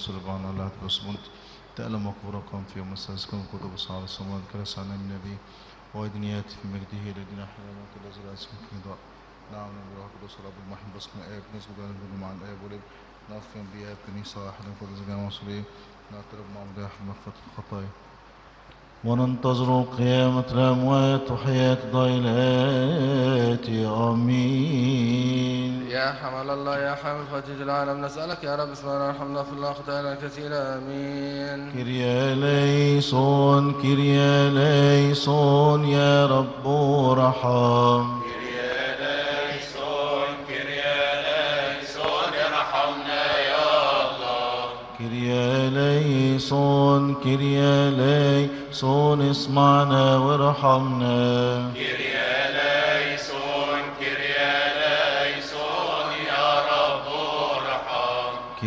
السلبان لا تبسمنت تألم مقبوركم في يوم كتب صعب السماوات كرس عن النبي. وإذن في مجده لدينا الذي لا يسكن في ضاء نعم بروح القدس الأب المحب بسكن آب نسبة بين مع الآب والابن نافيا بآب كنيسة واحدة قدس جامعة مصرية نعترف مع مداح مغفرة الخطايا. وننتظر قيامة الأموات وحياة الضيلات آمين. يا حمل الله يا حامل خطية العالم. نسألك يا رب اسمعنا وارحمنا اغفر لنا خطايانا الكثيرة آمين. كيرياليسون كيرياليسون يا رب ارحم كيرياليسون كيرياليسون اسمعنا وارحمنا. كريا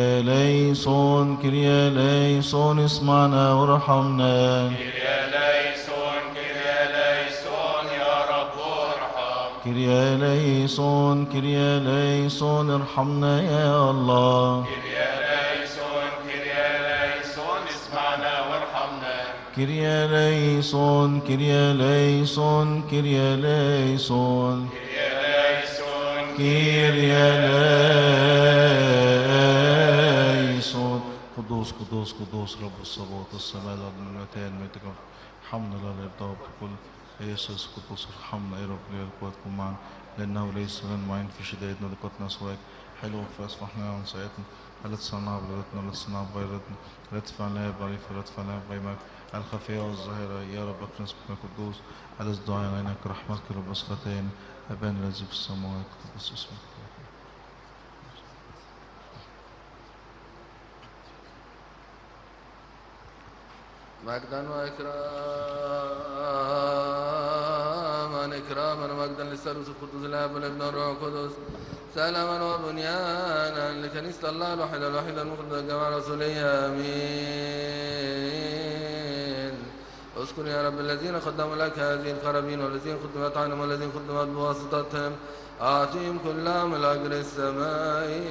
Κύριε ἐλέησον Κύριε ἐλέησον اسمعنا وارحمنا Κύριε ἐλέησον Κύριε ἐλέησον ارحمنا يا الله Κύριε ἐλέησον Κύριε ἐλέησον Κύριε ἐλέησον Κύριε ἐλέησον قدوس قدوس قدوس رب الصبوت السماء الأرض الملتين ميتكم حمد لله للرب بكل يسوس قدوس ارحمنا يا رب يا قوتكم معنا لأنه ليس لنا معين في شدائدنا ضيقتنا سواك حلو فاصفحنا عن سيئتنا لا تصنع بغيرتنا لا تصنع بغيرتنا لا تدفع لنا بعريف ولا تدفع لنا بغيمك الخفية والظاهرة يا رب اغفر اسمك القدوس على دعاء عينك رحمتك رب اسختين أبانا الذي في السماوات قدس اسمك مجدا وإكراما إكراما ومجدا للثالوث القدوس الآب والابن والروح القدس سلاما وبنيانا لكنيسة الله الواحدة الوحيدة المخلصة الجماعة الرسولية آمين اذكر يا رب الذين قدموا لك هذه القرابين والذين خدمت عنهم والذين خدمت بواسطتهم أعطيهم كلهم الأجر السمائي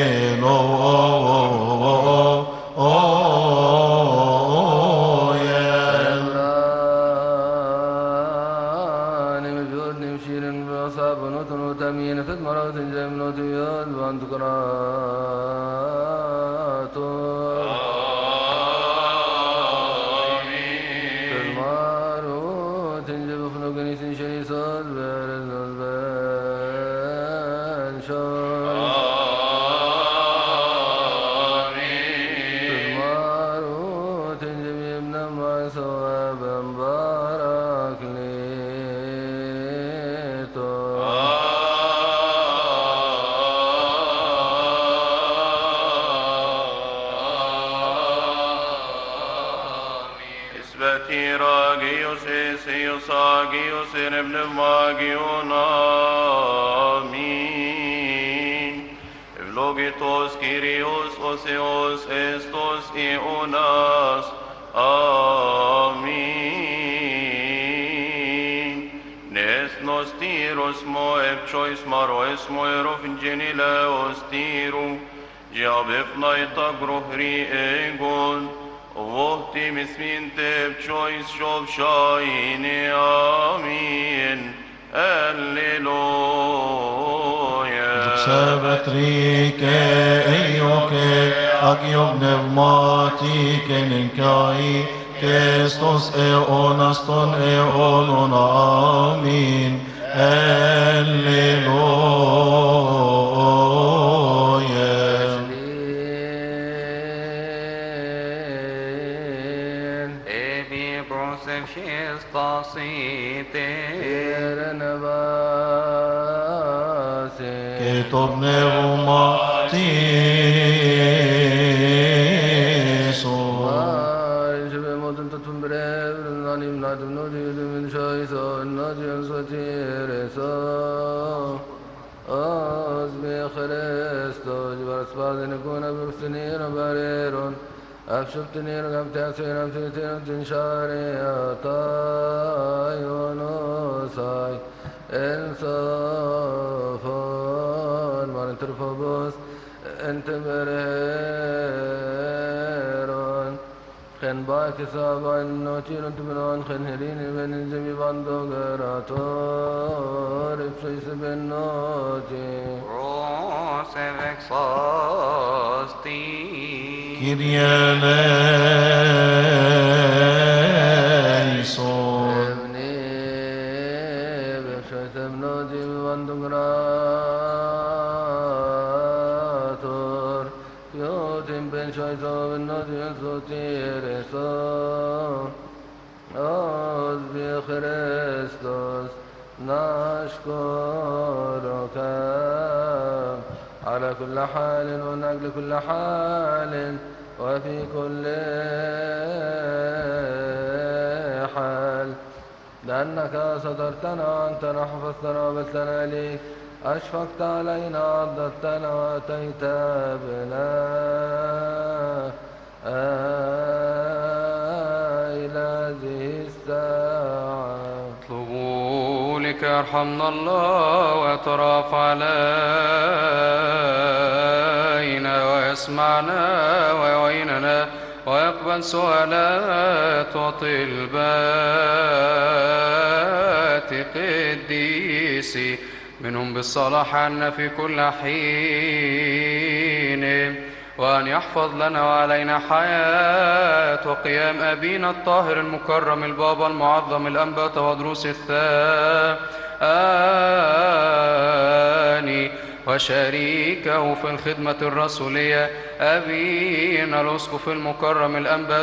Kyrios, ο Θεός, εστός αιώνας. Αμήν. Νεθνος τύρος μου, ευτσόης μαροές μου, εροφυγγενή λέος τύρου, για βεφνάει τα γροχρή εγγόν, Βόχτη με σφίντε ευτσόης σοβσάινε. Αμήν. Αλληλόγια. Sebetrike, eioke, agiog pneumatike, ninkai, Kestos eonaston eonon, amin. Elleluia. Ebi prosevşiz tasite. Yereneva. بفسنين بريرون أفشبتني رقم مارن ترفبوس انت بريرون خن باك سابا نوتين تبنون خن هرين بن زمي باندو غراتور بشيس بن نوتي Brosem exasti. Kyrie أعوذ بخريستوس نشكرك على كل حال ونجل كل حال وفي كل حال. لأنك سترتنا وأنت حفظتنا وبلتنا ليك أشفقت علينا عضدتنا وأتيت بنا إلى هذه الساعة لك يرحمنا الله ويترافع علينا ويسمعنا ويعيننا ويقبل سؤالات وطلبات قديسي منهم بالصلاح عنا في كل حين وأن يحفظ لنا وعلينا حياة وقيام أبينا الطاهر المكرم البابا المعظم الأنبات ودروس الثاني. وشريكه في الخدمة الرسولية أبينا الأسقف المكرم الأنبا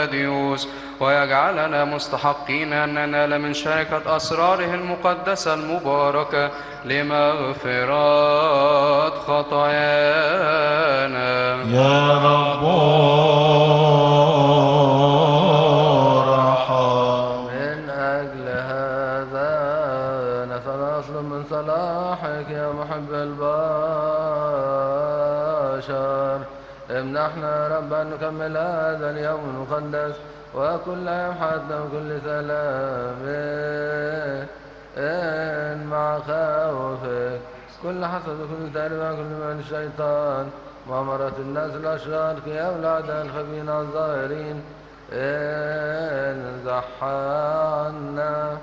دوماديوس ويجعلنا مستحقين أن ننال من شركة أسراره المقدسة المباركة لمغفرات خطايانا. يا رب. امنحنا يا رب أن نكمل هذا اليوم المقدس وكل يوم حتى وكل سلام. إن مع خوفك كل حسد وكل تقريبا كل من الشيطان. مؤامرة الناس الأشرار كي أولاد الخبين الظاهرين. انزح عنا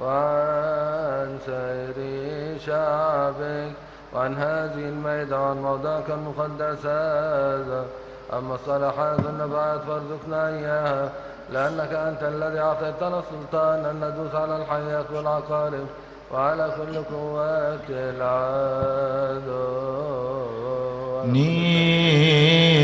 وعن سير شعبك. وعن هذه الميدة وعن موضعك المقدس هذا. أما الصالحات والنبعات فارزقنا إياها لأنك أنت الذي أعطيتنا السلطان أن ندوس على الحياة والعقارب وعلى كل قوات العدو Nisa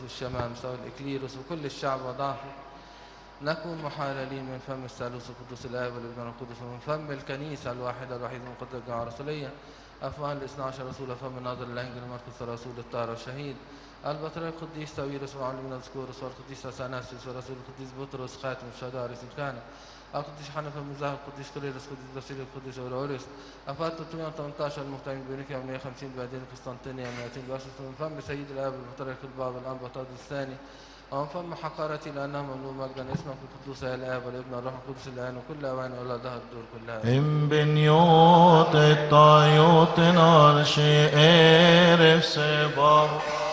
والخصوص والشمامسة والإكليروس وكل الشعب وضعفه نكون محاللين من فم الثالوث القدوس الآب والإبن والقدس ومن فم الكنيسة الواحدة الوحيدة المقدسة الجماعة الرسولية. أفواه الإثنى عشر رسول فم الناظر الأنجل مرقس الرسول الطاهر والشهيد. البطريرك القديس تاويرس وعلمنا الذكورس والقديس اثناسيوس ورسول القديس بطرس خاتم الشهداء رئيس الكهنة القديس حنف المزاح القديس كليرس القديس باسيل القديس اوروريس افات 318 المهتمين بنيكيا 150 بعدين قسطنطينية 200 باسس من فم سيد الاب البطريرك الباب الانبطاط الثاني ومن فم حقارتي لأنه مملوء مجدا اسمك القدوس يا الاب والابن والروح القدس الان وكل اوان ولا دهر الدور كلها Im benjot et tajot en arshi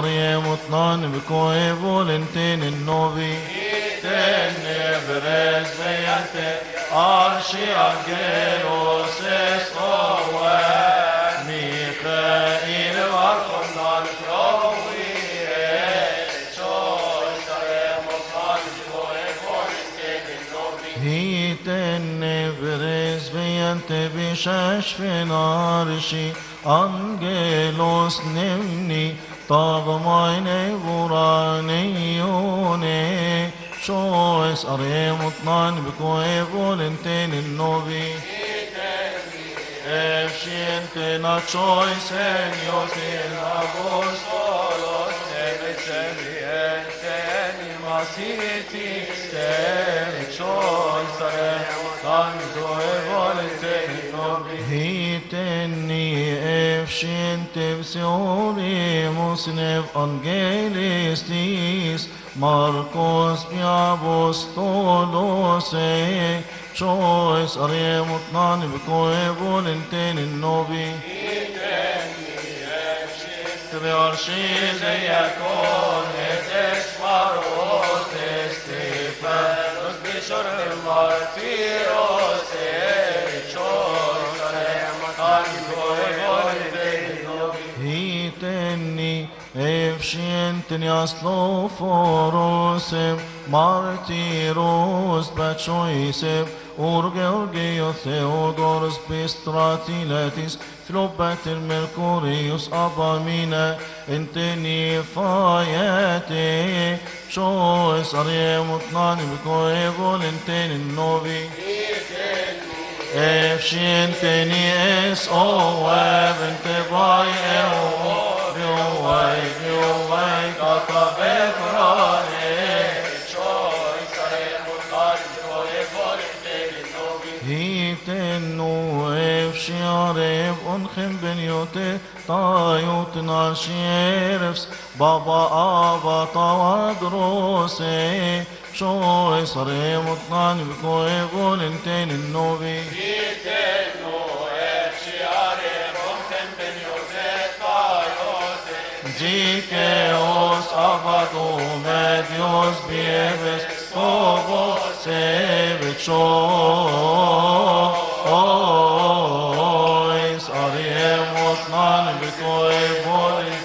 Shoes ariem utnan bikoe volentin in novi Hiten nebres veia inte arshi angelos estoe Mikael varkomdan krovi Hiten nebres vejante bishash fenarshi Angelos nemni Tavmayne vurane yone Shoes aremutnan bikoe volenten novi Efshiente na choice en yotin apostolos Nebetsemiente animasiti Stemi choice Tanto e volenten novi Hiteni efshiente vseorimus Muslim angelistiis, Marcos mi apostolose, Chois aremut nani bicoe volentenin novi. Tebe aršize jakon etes martiros e chois aremat nani bicoe volentenin. Hiteni efshienteni asloforosem martiros bachoisem Urge Urgeo Theodoros Pistratiletis Philopater Mercurius Abamina Inteni Fayete Shoes Ariemut Nanim Coevol Inteni Novi Efshienteni es o evente vai e o Vio vai, vio vai, kata befrane Hitenu efshiarev unchem ben yote tayut nashierevs baba ava δικαίος αβατούμε Διός διέβες το βοσεβεξό Οις αδιέμος ναν δικοεβόλη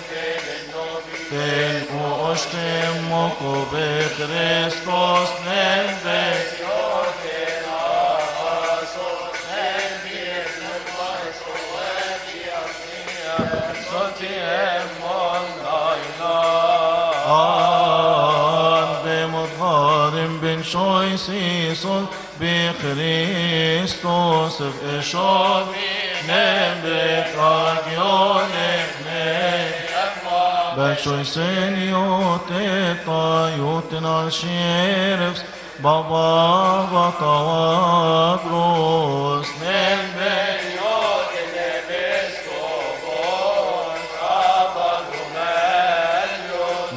Τελ ο ως τεμοκοβε Χριστός νεβεκ choicisun Bechristus V'shovinem Bechagionem Bechchoicen Yoteta Yotin Al-Shirifs Baba Batawa Bros Nem Bechagionem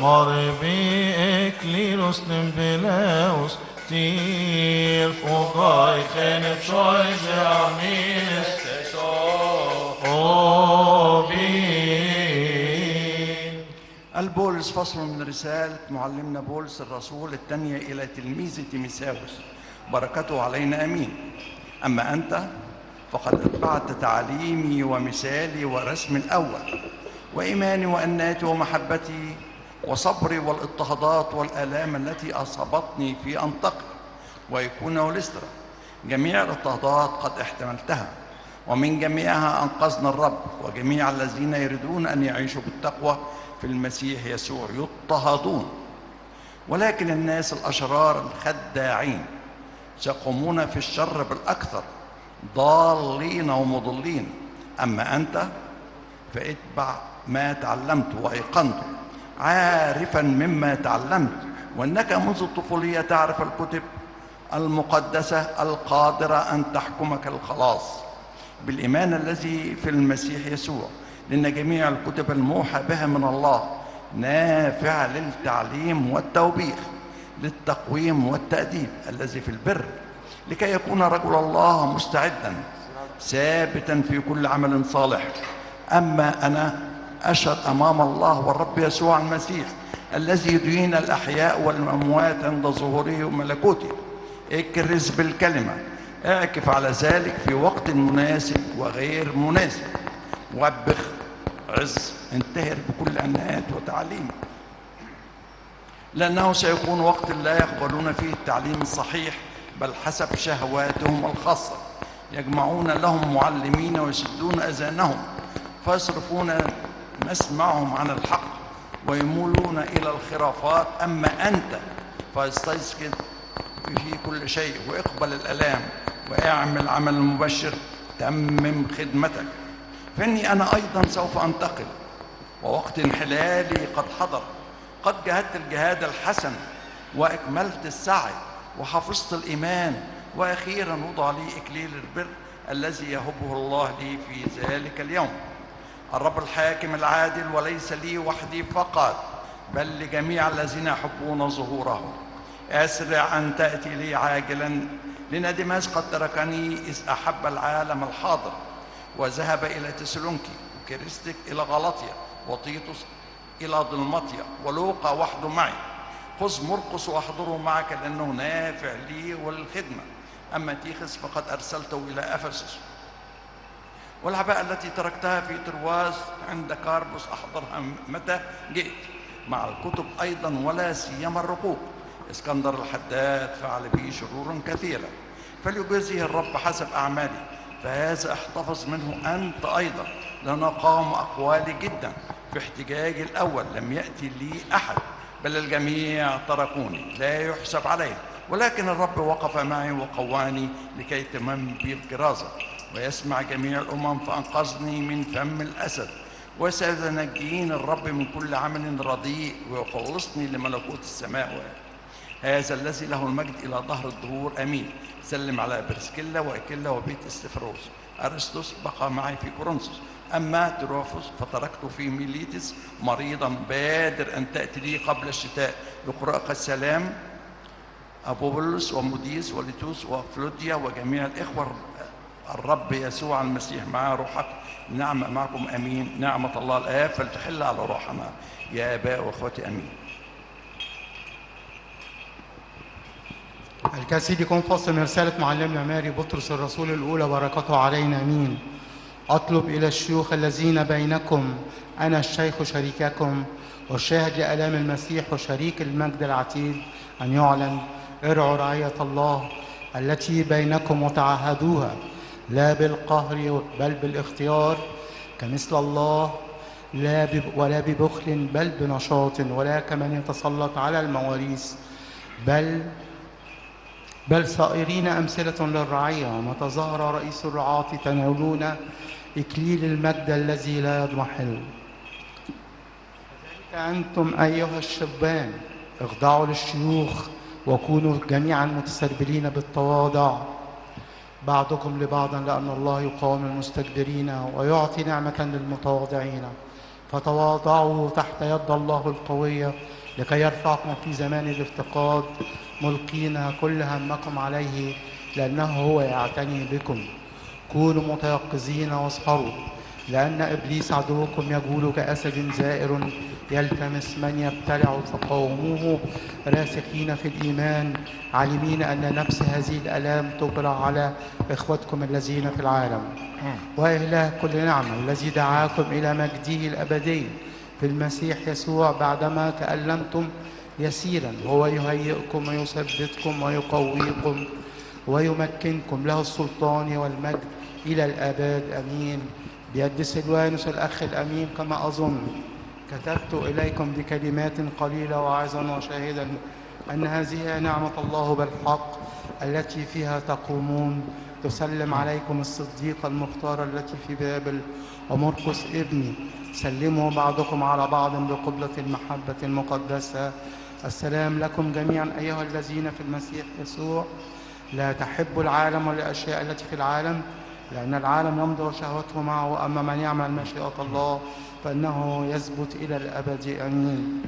Mari ekliros nembelaus Tir fogai khenep shoy jamis Obin البولس فصل من رسالة معلمنا بولس الرسول الثانية إلى تلميذ تيميساوس. بركته علينا أمين. أما أنت فقد أتبعت تعاليمي ومثالي ورسمي الأول. وإيماني وأناتي ومحبتي وصبري والاضطهادات والآلام التي أصابتني في أنطقي ويكون ولسترا جميع الاضطهادات قد احتملتها ومن جميعها أنقذنا الرب وجميع الذين يريدون أن يعيشوا بالتقوى في المسيح يسوع يضطهدون. ولكن الناس الأشرار الخداعين يقومون في الشر بالأكثر ضالين ومضلين. أما أنت فاتبع ما تعلمت وأيقنت. عارفا مما تعلمت وأنك منذ الطفولية تعرف الكتب المقدسة القادرة أن تحكمك الخلاص. بالإيمان الذي في المسيح يسوع لأن جميع الكتب الموحى بها من الله نافعة للتعليم والتوبيخ للتقويم والتأديب الذي في البر لكي يكون رجل الله مستعدا ثابتا في كل عمل صالح. أما أنا أشهد أمام الله والرب يسوع المسيح الذي يدين الأحياء والأموات عند ظهوره وملكوته. اكرز بالكلمة. اعكف على ذلك في وقت مناسب وغير مناسب. وبخ. عز. انتهر بكل أنات وتعليم. لأنه سيكون وقت لا يقبلون فيه التعليم الصحيح بل حسب شهواتهم الخاصة. يجمعون لهم معلمين ويسدون أذانهم. فيصرفون مسمعهم عن الحق ويمولون إلى الخرافات. أما أنت فاستيقظ في كل شيء واقبل الآلام واعمل عمل المبشر تمم خدمتك. فإني أنا أيضا سوف أنتقل ووقت انحلالي قد حضر. قد جاهدت الجهاد الحسن وأكملت السعي وحفظت الإيمان. وأخيرا وضع لي إكليل البر الذي يهبه الله لي في ذلك اليوم. الرب الحاكم العادل وليس لي وحدي فقط بل لجميع الذين يحبون ظهوره أسرع أن تأتي لي عاجلا لأن ديماس قد تركني إذ أحب العالم الحاضر. وذهب إلى تسالونيكي وكريسكيس إلى غلاطية وتيطس إلى دلماطية ولوقا وحده معي. خذ مرقس واحضره معك لأنه نافع لي وللخدمة أما تيخيكس فقد أرسلته إلى أفسس. والعباءة التي تركتها في ترواس عند كاربس أحضرها متى جئت. مع الكتب أيضا ولا سيما الرقوق إسكندر الحداد فعل بي شرورا كثيرة فليجازيه الرب حسب أعمالي فهذا احتفظ منه أنت أيضا. لأن قام أقوالي جدا. في احتجاجي الأول لم يأتي لي أحد. بل الجميع تركوني. لا يحسب عليه ولكن الرب وقف معي وقواني لكي تمم بي الكرازة ويسمع جميع الأمم فأنقذني من فم الأسد. وسينجيني الرب من كل عمل رديء ويخلصني لملكوت السماء. هذا الذي له المجد إلى دهر الدهور. أمين. سلم على بريسكلا وأكيلا وبيت أنيسيفورس. أراستس بقى معي في كورنثوس. أما تروفيمس فتركته في ميليتس مريضا بادر أن تأتي لي قبل الشتاء. يقرأك السلام أفبولس وبوديس ولينس وكلافدية وجميع الإخوة الرب يسوع المسيح مع روحك. النعمة معكم أمين. نعمة الله الآب فلتحل على روحنا. يا آباء وأخوتي أمين. الكاسيدي يكون فصل من رسالة معلمنا ماري بطرس الرسول الأولى بركته علينا. أمين. أطلب إلى الشيوخ الذين بينكم أنا الشيخ شريككم والشاهد لآلام المسيح وشريك المجد العتيد أن يعلن ارعوا رعية الله التي بينكم وتعهدوها لا بالقهر بل بالاختيار كمثل الله لا ولا ببخل بل بنشاط ولا كمن يتسلط على المواريث بل بل صائرين أمثلة للرعية ومتى ظهر رئيس الرعاة تناولون إكليل المجد الذي لا يضمحل. كذلك أنتم أيها الشبان اخضعوا للشيوخ وكونوا جميعا متسربلين بالتواضع. بعضكم لبعضا لأن الله يقاوم المستكبرين ويعطي نعمة للمتواضعين. فتواضعوا تحت يد الله القوية لكي يرفعكم في زمان الافتقاد ملقين كل همكم عليه لأنه هو يعتني بكم. كونوا متيقظين واسهروا لأن إبليس عدوكم يجول كأسد زائر يلتمس من يبتلع فقاوموه راسخين في الإيمان عالمين أن نفس هذه الآلام تبرع على إخوتكم الذين في العالم. وإله كل نعمة الذي دعاكم إلى مجده الأبدي في المسيح يسوع بعدما تألمتم يسيرا. هو يهيئكم ويثبتكم ويقويكم ويمكنكم له السلطان والمجد إلى الآباد أمين. بيد سلوانوس الأخ الأمين كما أظن. كتبت إليكم بكلمات قليلة واعظا وشاهدا أن هذه نعمة الله بالحق التي فيها تقومون. تسلم عليكم الصديقة المختارة التي في بابل ومرقس ابني. سلموا بعضكم على بعض بقبلة المحبة المقدسة. السلام لكم جميعا أيها الذين في المسيح يسوع. لا تحبوا العالم والأشياء التي في العالم. لأن العالم يمضي وشهوته معه أما من يعمل مشيئة الله فإنه يثبت إلى الأبد. آمين.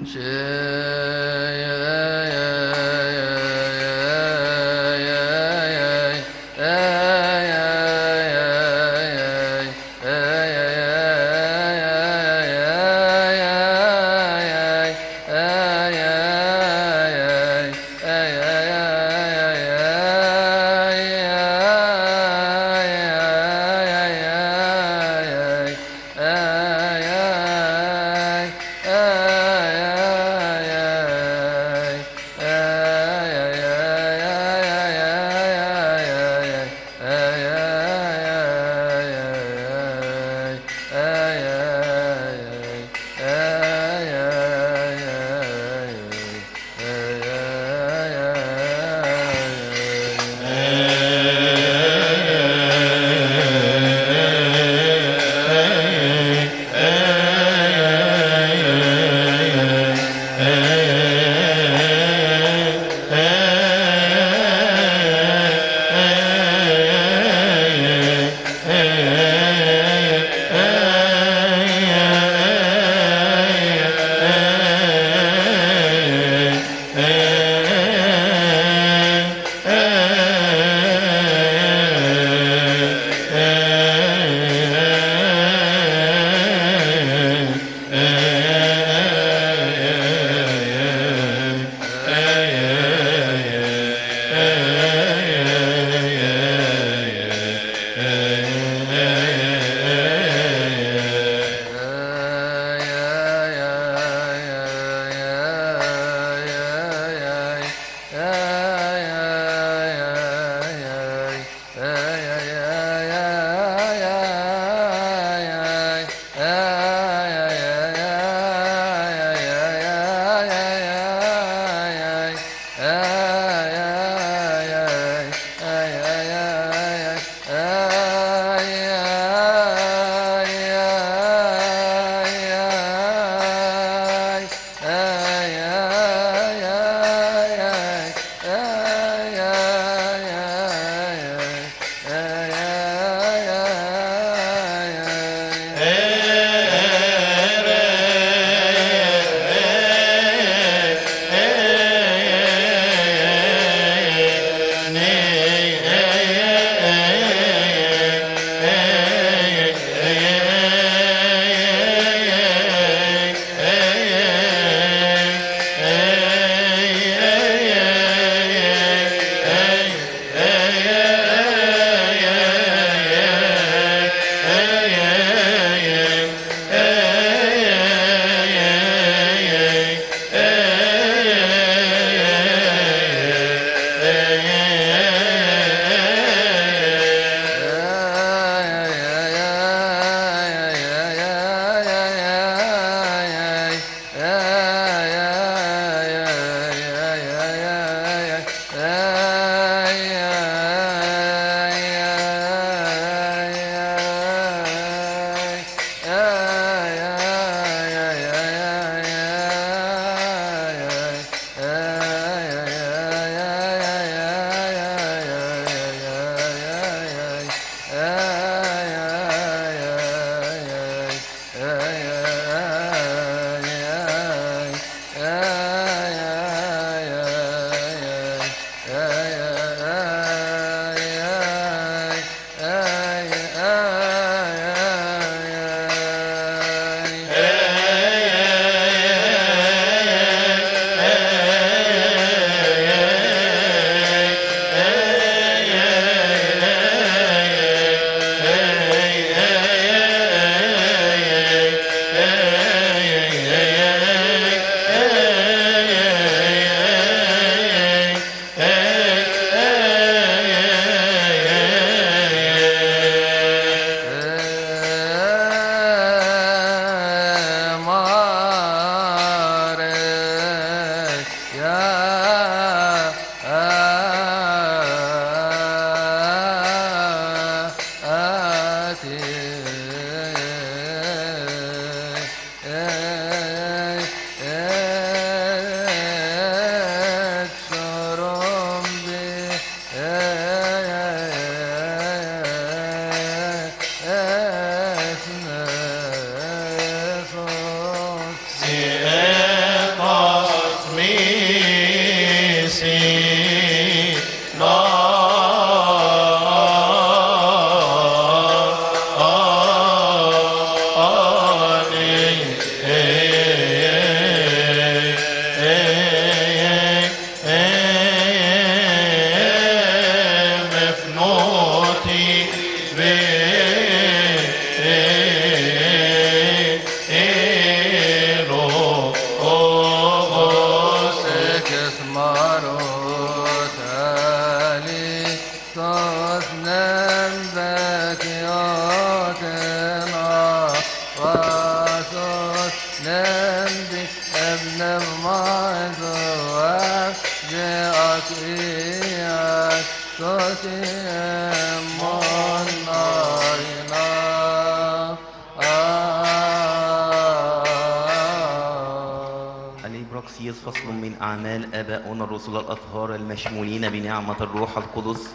المشمولين بنعمة الروح القدس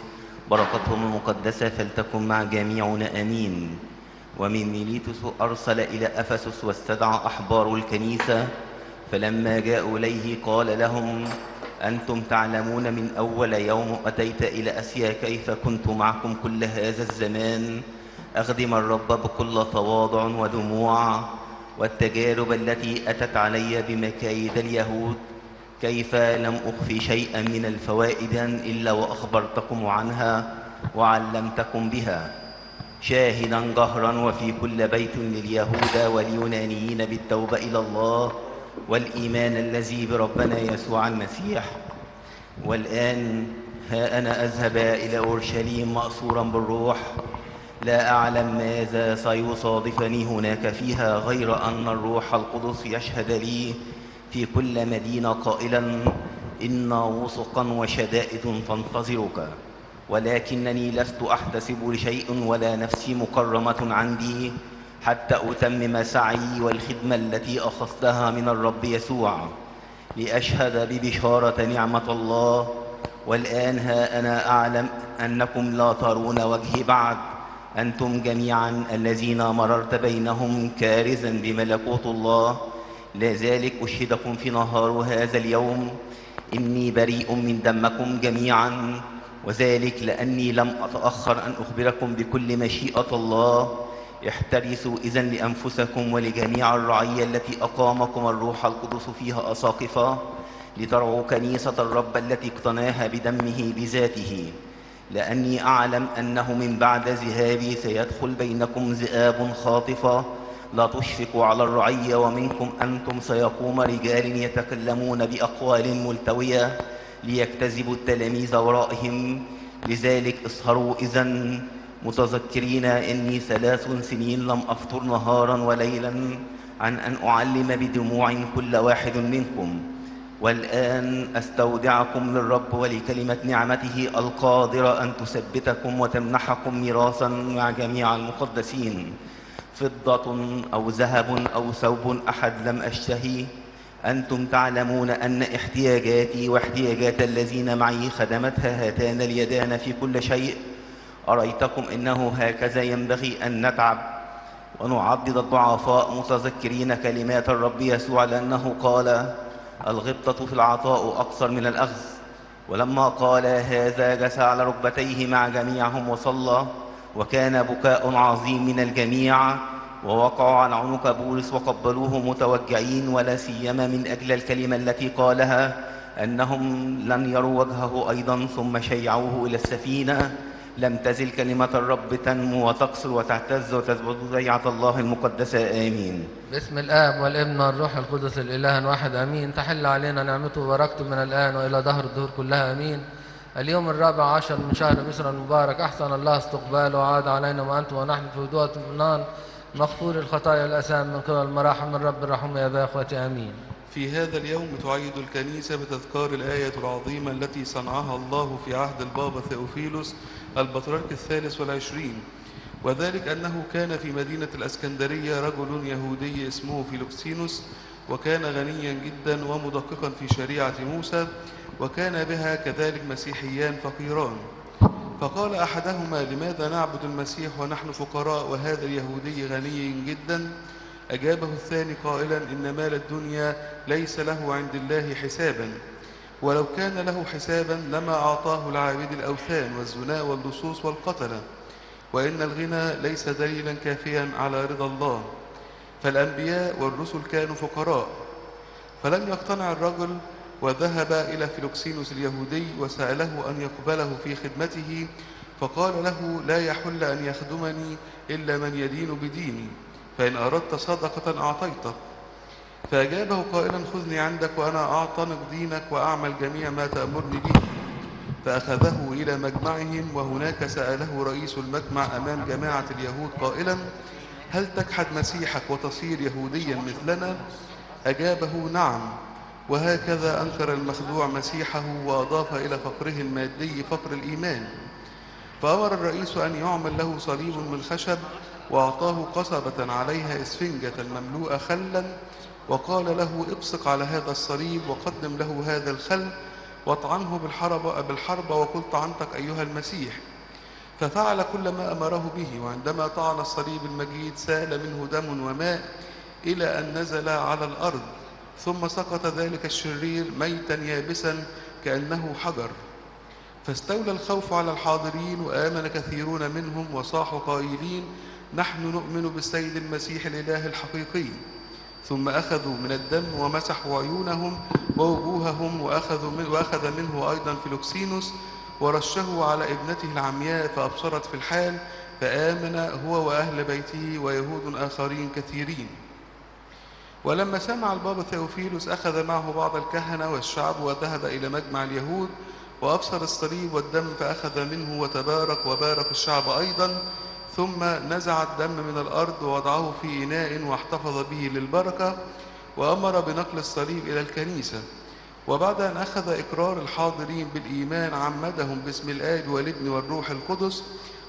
بركتهم المقدسة فلتكن مع جميعنا آمين. ومن ميليتوس أرسل إلى أفسس واستدعى أحبار الكنيسة فلما جاءوا إليه قال لهم أنتم تعلمون من أول يوم أتيت إلى أسيا كيف كنت معكم كل هذا الزمان؟ أخدم الرب بكل تواضع ودموع والتجارب التي أتت علي بمكايد اليهود كيف لم أخفي شيئا من الفوائد إلا وأخبرتكم عنها وعلمتكم بها. شاهدا جهرا وفي كل بيت لليهود واليونانيين بالتوبة إلى الله والإيمان الذي بربنا يسوع المسيح. والآن ها أنا أذهب إلى أورشليم مأسورا بالروح. لا أعلم ماذا سيصادفني هناك فيها غير أن الروح القدس يشهد لي في كل مدينة قائلا إن وثقا وشدائد تنتظرك ولكنني لست أحتسب لشيء ولا نفسي مكرمة عندي حتى أتمم سعي والخدمة التي أخذتها من الرب يسوع. لأشهد ببشارة نعمة الله. والآن ها أنا أعلم أنكم لا ترون وجهي بعد. أنتم جميعا الذين مررت بينهم كارزا بملكوت الله. لذلك أشهدكم في نهار هذا اليوم. إني بريء من دمكم جميعا وذلك لأني لم أتأخر أن أخبركم بكل مشيئة الله. احترسوا إذا لأنفسكم ولجميع الرعية التي أقامكم الروح القدس فيها أساقفة لترعوا كنيسة الرب التي اقتناها بدمه بذاته. لأني أعلم أنه من بعد ذهابي سيدخل بينكم ذئاب خاطفة لا تشفق على الرعية ومنكم أنتم سيقوم رجال يتكلمون بأقوال ملتوية ليجتذبوا التلاميذ ورائهم. لذلك اسهروا إذا متذكرين إني ثلاث سنين لم أفطر نهارا وليلا عن أن أعلم بدموع كل واحد منكم. والآن أستودعكم للرب ولكلمة نعمته القادرة أن تثبتكم وتمنحكم ميراثا مع جميع المقدسين. فضة أو ذهب أو ثوب أحد لم أشتهي أنتم تعلمون أن احتياجاتي واحتياجات الذين معي خدمتها هاتان اليدان في كل شيء. أريتكم إنه هكذا ينبغي أن نتعب؟ ونعضد الضعفاء متذكرين كلمات الرب يسوع لأنه قال الغبطة في العطاء أكثر من الأخذ. ولما قال هذا جس على ركبتيه مع جميعهم وصلى. وكان بكاء عظيم من الجميع ووقعوا على عنق بولس وقبلوه متوجعين ولا سيما من أجل الكلمة التي قالها أنهم لن يروا وجهه أيضا ثم شيعوه إلى السفينة. لم تزل كلمة الرب تنمو وتقصر وتعتز وتثبت ضيعة الله المقدسة آمين. باسم الآب والابن والروح القدس الإله واحد أمين. تحل علينا نعمته وبركته من الآن وإلى دهر الدهور كلها أمين. اليوم الرابع عشر من شهر مسرى المبارك. أحسن الله استقباله وأعاده علينا وأنتم ونحن في هدوء اطمئنان مغفور الخطايا والأثام من قبل المراحم من رب الرحوم يا إخوتي آمين. في هذا اليوم تعيد الكنيسة بتذكار الآية العظيمة التي صنعها الله في عهد البابا ثيوفيلوس البطريرك الثالث والعشرين. وذلك أنه كان في مدينة الأسكندرية رجل يهودي اسمه فيلوكسينوس وكان غنيا جدا ومدققا في شريعة موسى. وكان بها كذلك مسيحيان فقيران. فقال أحدهما لماذا نعبد المسيح ونحن فقراء وهذا اليهودي غني جدا؟ أجابه الثاني قائلا إن مال الدنيا ليس له عند الله حسابا. ولو كان له حسابا لما أعطاه العابد الأوثان والزنا واللصوص والقتلة وإن الغنى ليس دليلا كافيا على رضا الله. فالأنبياء والرسل كانوا فقراء. فلم يقتنع الرجل وذهب إلى فيلوكسينوس اليهودي وسأله أن يقبله في خدمته فقال له لا يحل أن يخدمني إلا من يدين بديني فإن أردت صدقة أعطيتك فأجابه قائلا خذني عندك وأنا أعتنق دينك وأعمل جميع ما تأمرني به فأخذه إلى مجمعهم وهناك سأله رئيس المجمع أمام جماعة اليهود قائلا هل تجحد مسيحك وتصير يهوديا مثلنا؟ أجابه نعم وهكذا أنكر المخدوع مسيحه وأضاف إلى فقره المادي فقر الإيمان. فأمر الرئيس أن يعمل له صليب من خشب وأعطاه قصبة عليها إسفنجة مملوءة خلا وقال له ابصق على هذا الصليب وقدم له هذا الخل واطعنه بالحربة, بالحربة وقل طعنتك أيها المسيح. ففعل كل ما أمره به وعندما طعن الصليب المجيد سال منه دم وماء إلى أن نزل على الأرض. ثم سقط ذلك الشرير ميتا يابسا كأنه حجر. فاستولى الخوف على الحاضرين وآمن كثيرون منهم وصاحوا قائلين نحن نؤمن بالسيد المسيح الإله الحقيقي. ثم أخذوا من الدم ومسحوا عيونهم ووجوههم وأخذوا من وأخذ منه أيضا فيلوكسينوس ورشه على ابنته العمياء فأبصرت في الحال فآمن هو وأهل بيته ويهود آخرين كثيرين. ولما سمع البابا ثيوفيلوس أخذ معه بعض الكهنة والشعب وذهب إلى مجمع اليهود وأبصر الصليب والدم فأخذ منه وتبارك وبارك الشعب أيضا ثم نزع الدم من الأرض ووضعه في إناء واحتفظ به للبركة وأمر بنقل الصليب إلى الكنيسة. وبعد أن أخذ إقرار الحاضرين بالإيمان عمدهم باسم الآب والابن والروح القدس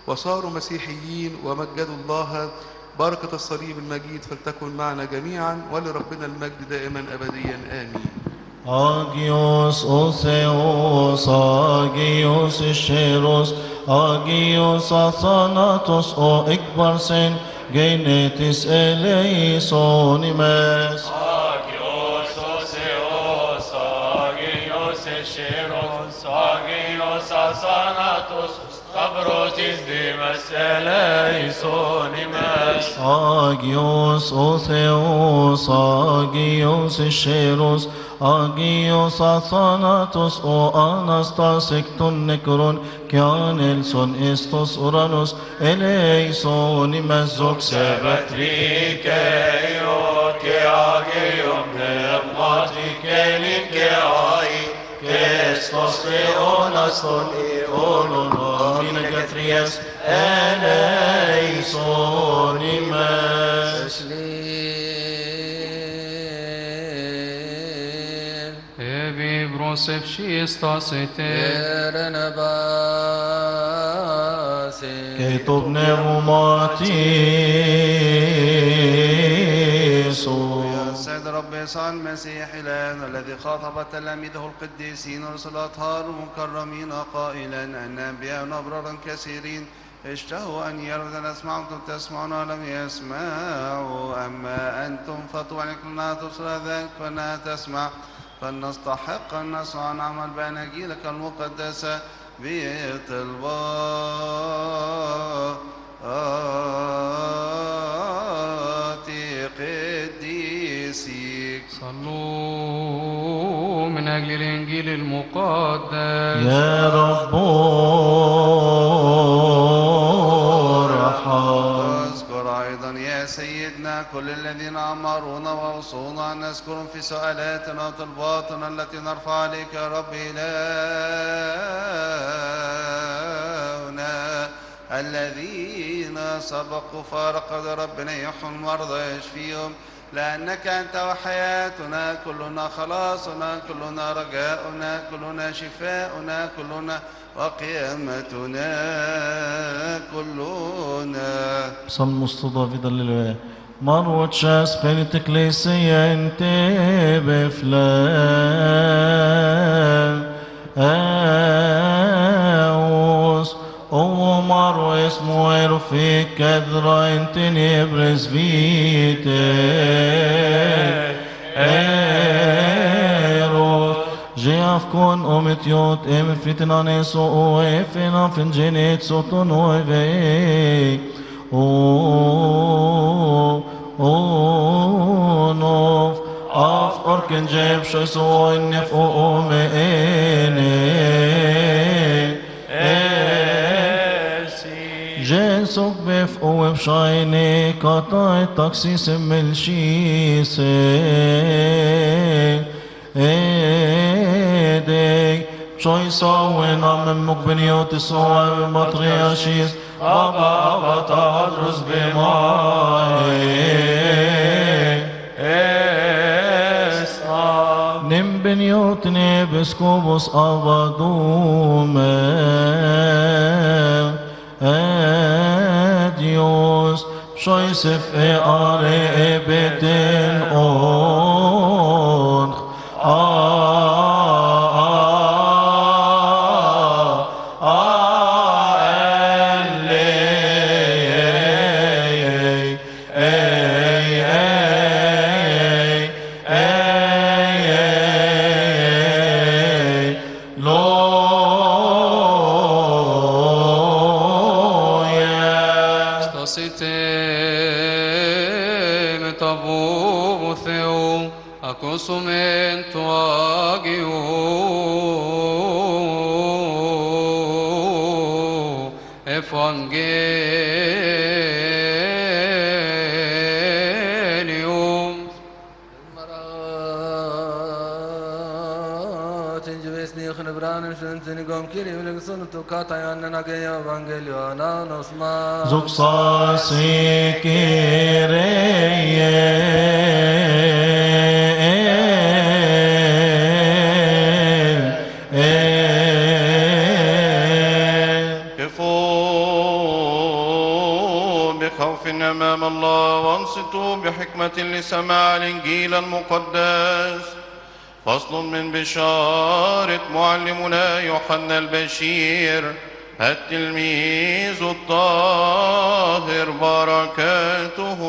وصاروا مسيحيين ومجدوا الله بركة الصليب المجيد فلتكن معنا جميعا ولربنا المجد دائما أبديا آمين Agios o Theos, Agios Isheros, Agios Athanatos o Ikbarsen, Genetis eleisonimes. Agios Oseos, Agios Escheros, Agios Άγιος ο Θεός, Άγιος Ισχυρός, Άγιος αθάνατος, ο Αναστάς εκ των νεκρών, και ανέλσον εις τους ουρανούς, ελέησον ημάς. Δόξα πατρί και Υιό και Άγιον Πνεύματι και νυν και Theonas ton Eonon, Amina Gatrias, eleisonimes. تسليل Ebi brosef šistas ete. Barnabasi كتب نعماتيسو يا سيد رب يسوع المسيح الآن الذي خاطب تلاميذه القديسين ورسل الأطهار المكرمين قائلا أن أنبياء أبرارا كثيرين اشتهوا أن يروا أن أسمعتم تسمعون ولم يسمعوا. أما أنتم فطوعا لنا تبصر ذلك فلا تسمع. فلنستحق أن نسمع ونعمل بأناجيلك المقدسة بطلبات قديسك صلوا من أجل الإنجيل المقدس. يا رب ارحم. اذكر أيضا يا سيدنا كل الذين أمرونا وأوصونا أن نذكرهم في سؤالاتنا وطلباتنا التي نرفع عليك يا رب إلهنا الذين سبقوا فارقد ربنا يحيي المرضى يشفيهم. لأنك أنت وحياتنا كلنا خلاصنا كلنا رجاؤنا كلنا شفاؤنا كلنا وقيامتنا كلنا. Psalm مستضاف دلل مرود شاس بنت أو مرو اسمه يرفي كذرة انت نبرز فيتي جياف كون اومتيوت ام فيتنا نسو اوفنا فنجينيت سوتون أو أو نوف اف اوركن جيب مئيني جيسوك بف أو بشايني قطع تاكسيس من شيسي ايدي شوي سوينا من مقبنيوت سوى بمطرياشيس بابا أبا تدرس بماي. اسنا نم بنيوتني بسكوبوس أبدوما أديوس شويسف إاري بتن أونخ كفوا بخوف أمام الله وانصتوا بحكمة لسماع الإنجيل المقدس فصل من بشارة معلمنا يوحنا البشير التلميذ الطاهر بركاته.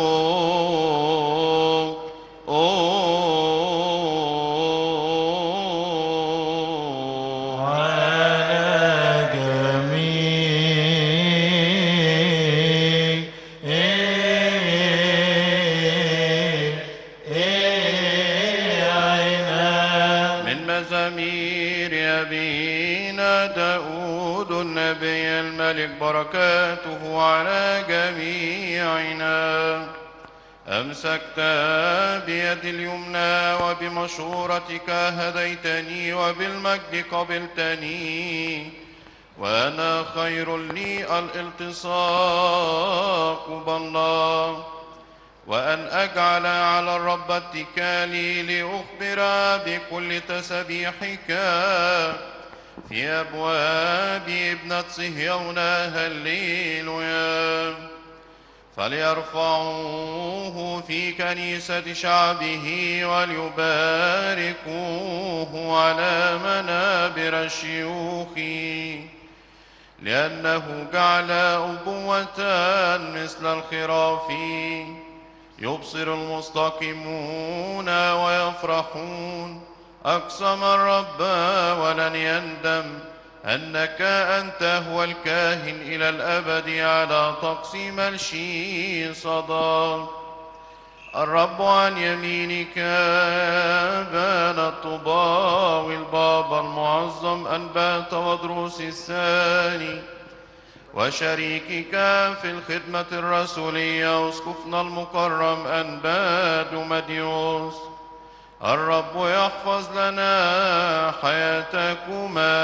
الملك بركاته على جميعنا. أمسكت بيد اليمنى وبمشورتك هديتني وبالمجد قبلتني. وأنا خير لي الالتصاق بالله. وأن أجعل على الرب اتكالي لأخبر بكل تسبيحك. في أبواب ابنة صهيون هللويا فليرفعوه في كنيسة شعبه وليباركوه على منابر الشيوخ. لأنه جعل أبوة مثل الخراف. يبصر المستقيمون ويفرحون. أقسم الرب ولن يندم أنك أنت هو الكاهن إلى الأبد على تقسيم الشي صدى. الرب عن يمينك بان الطباوي البابا المعظم أنبات ودروس الثاني. وشريكك في الخدمة الرسولية أسقفنا المكرم أنباد مديوس. الرب يحفظ لنا حياتكما.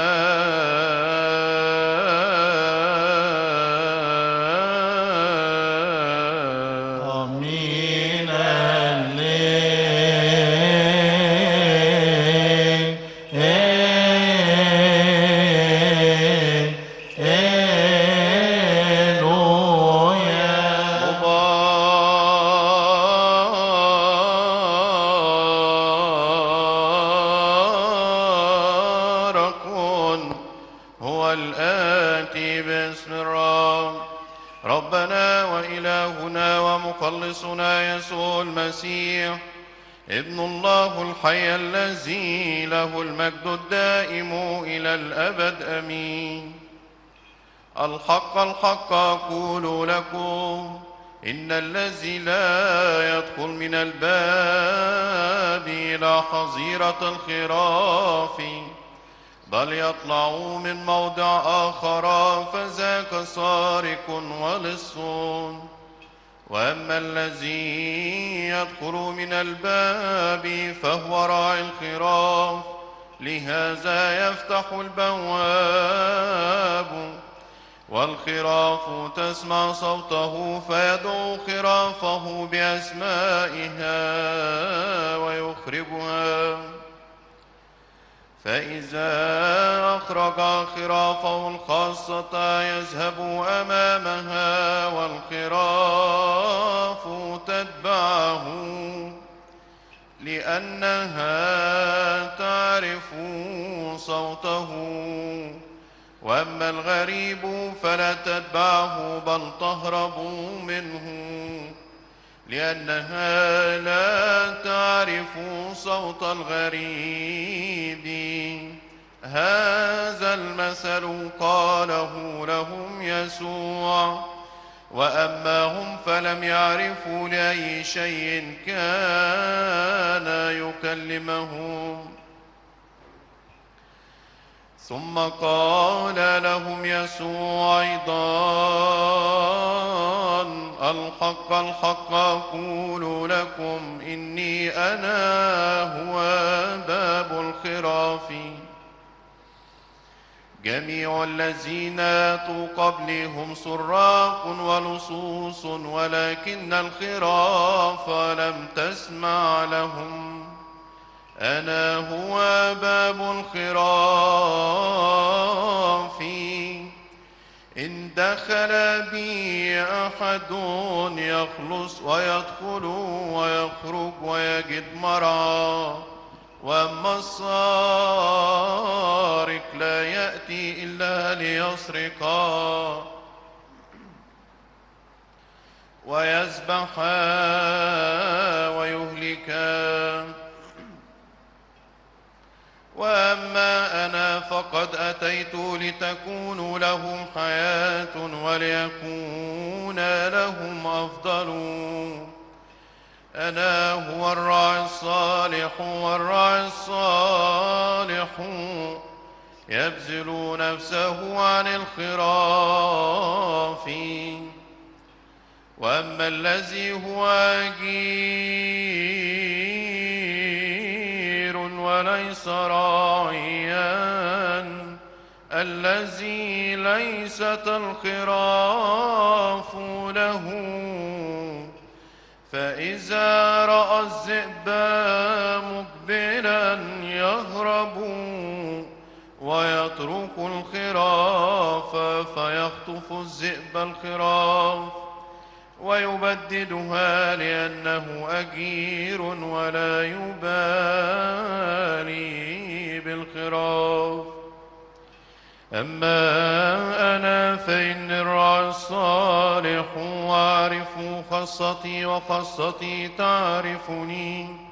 المسيح ابن الله الحي الذي له المجد الدائم إلى الأبد أمين. الحق الحق أقول لكم إن الذي لا يدخل من الباب إلى حظيرة الخراف بل يطلع من موضع آخر فذاك سارق ولص. وأما الذي يدخل من الباب فهو راعي الخراف لهذا يفتح البواب. والخراف تسمع صوته فيدعو خرافه بأسمائها ويخرجها. فإذا أخرج خرافه الخاصة يذهب أمامها والخراف تتبعه لأنها تعرف صوته. وأما الغريب فلا تتبعه بل تهرب منه. لأنها لا تعرف صوت الغريب. هذا المثل قاله لهم يسوع. وأما هم فلم يعرفوا لأي شيء كان يكلمهم. ثم قال لهم يسوع أيضا الحق الحق أقول لكم إني أنا هو باب الخراف. جميع الذين أتوا قبلي هم سراق ولصوص ولكن الخراف لم تسمع لهم. أنا هو باب الخراف. إن دخل بي أحد يخلص ويدخل ويخرج ويجد مرعى وأما السارق لا يأتي إلا ليسرقا ويذبحا ويهلكا وأما أنا فقد أتيت لتكون لهم حياة وليكون لهم أفضل أنا هو الراعي الصالح والراعي الصالح يبذل نفسه عن الخراف وأما الذي هو جير وليس راعيا الذي ليست الخراف له فإذا رأى الذئب مقبلا يهرب ويترك الخراف فيخطف الذئب الخراف ويبددها لأنه أجير ولا يبالي بالخراف. أما أنا فإن الراعي الصالح وأعرف خاصتي وخاصتي تعرفني.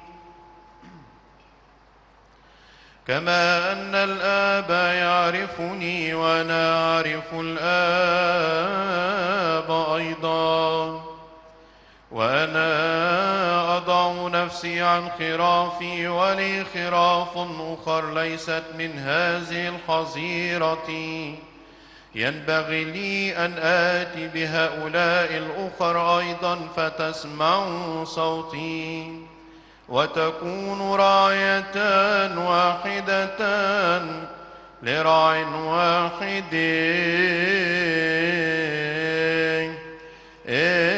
كما أن الآب يعرفني وأنا أعرف الآب أيضا. وأنا أضع نفسي عن خرافي ولي خراف أخر ليست من هذه الحظيرة ينبغي لي أن آتي بهؤلاء الأخر أيضا فتسمعوا صوتي. وتكون راية واحدة لراع واحد. والمجد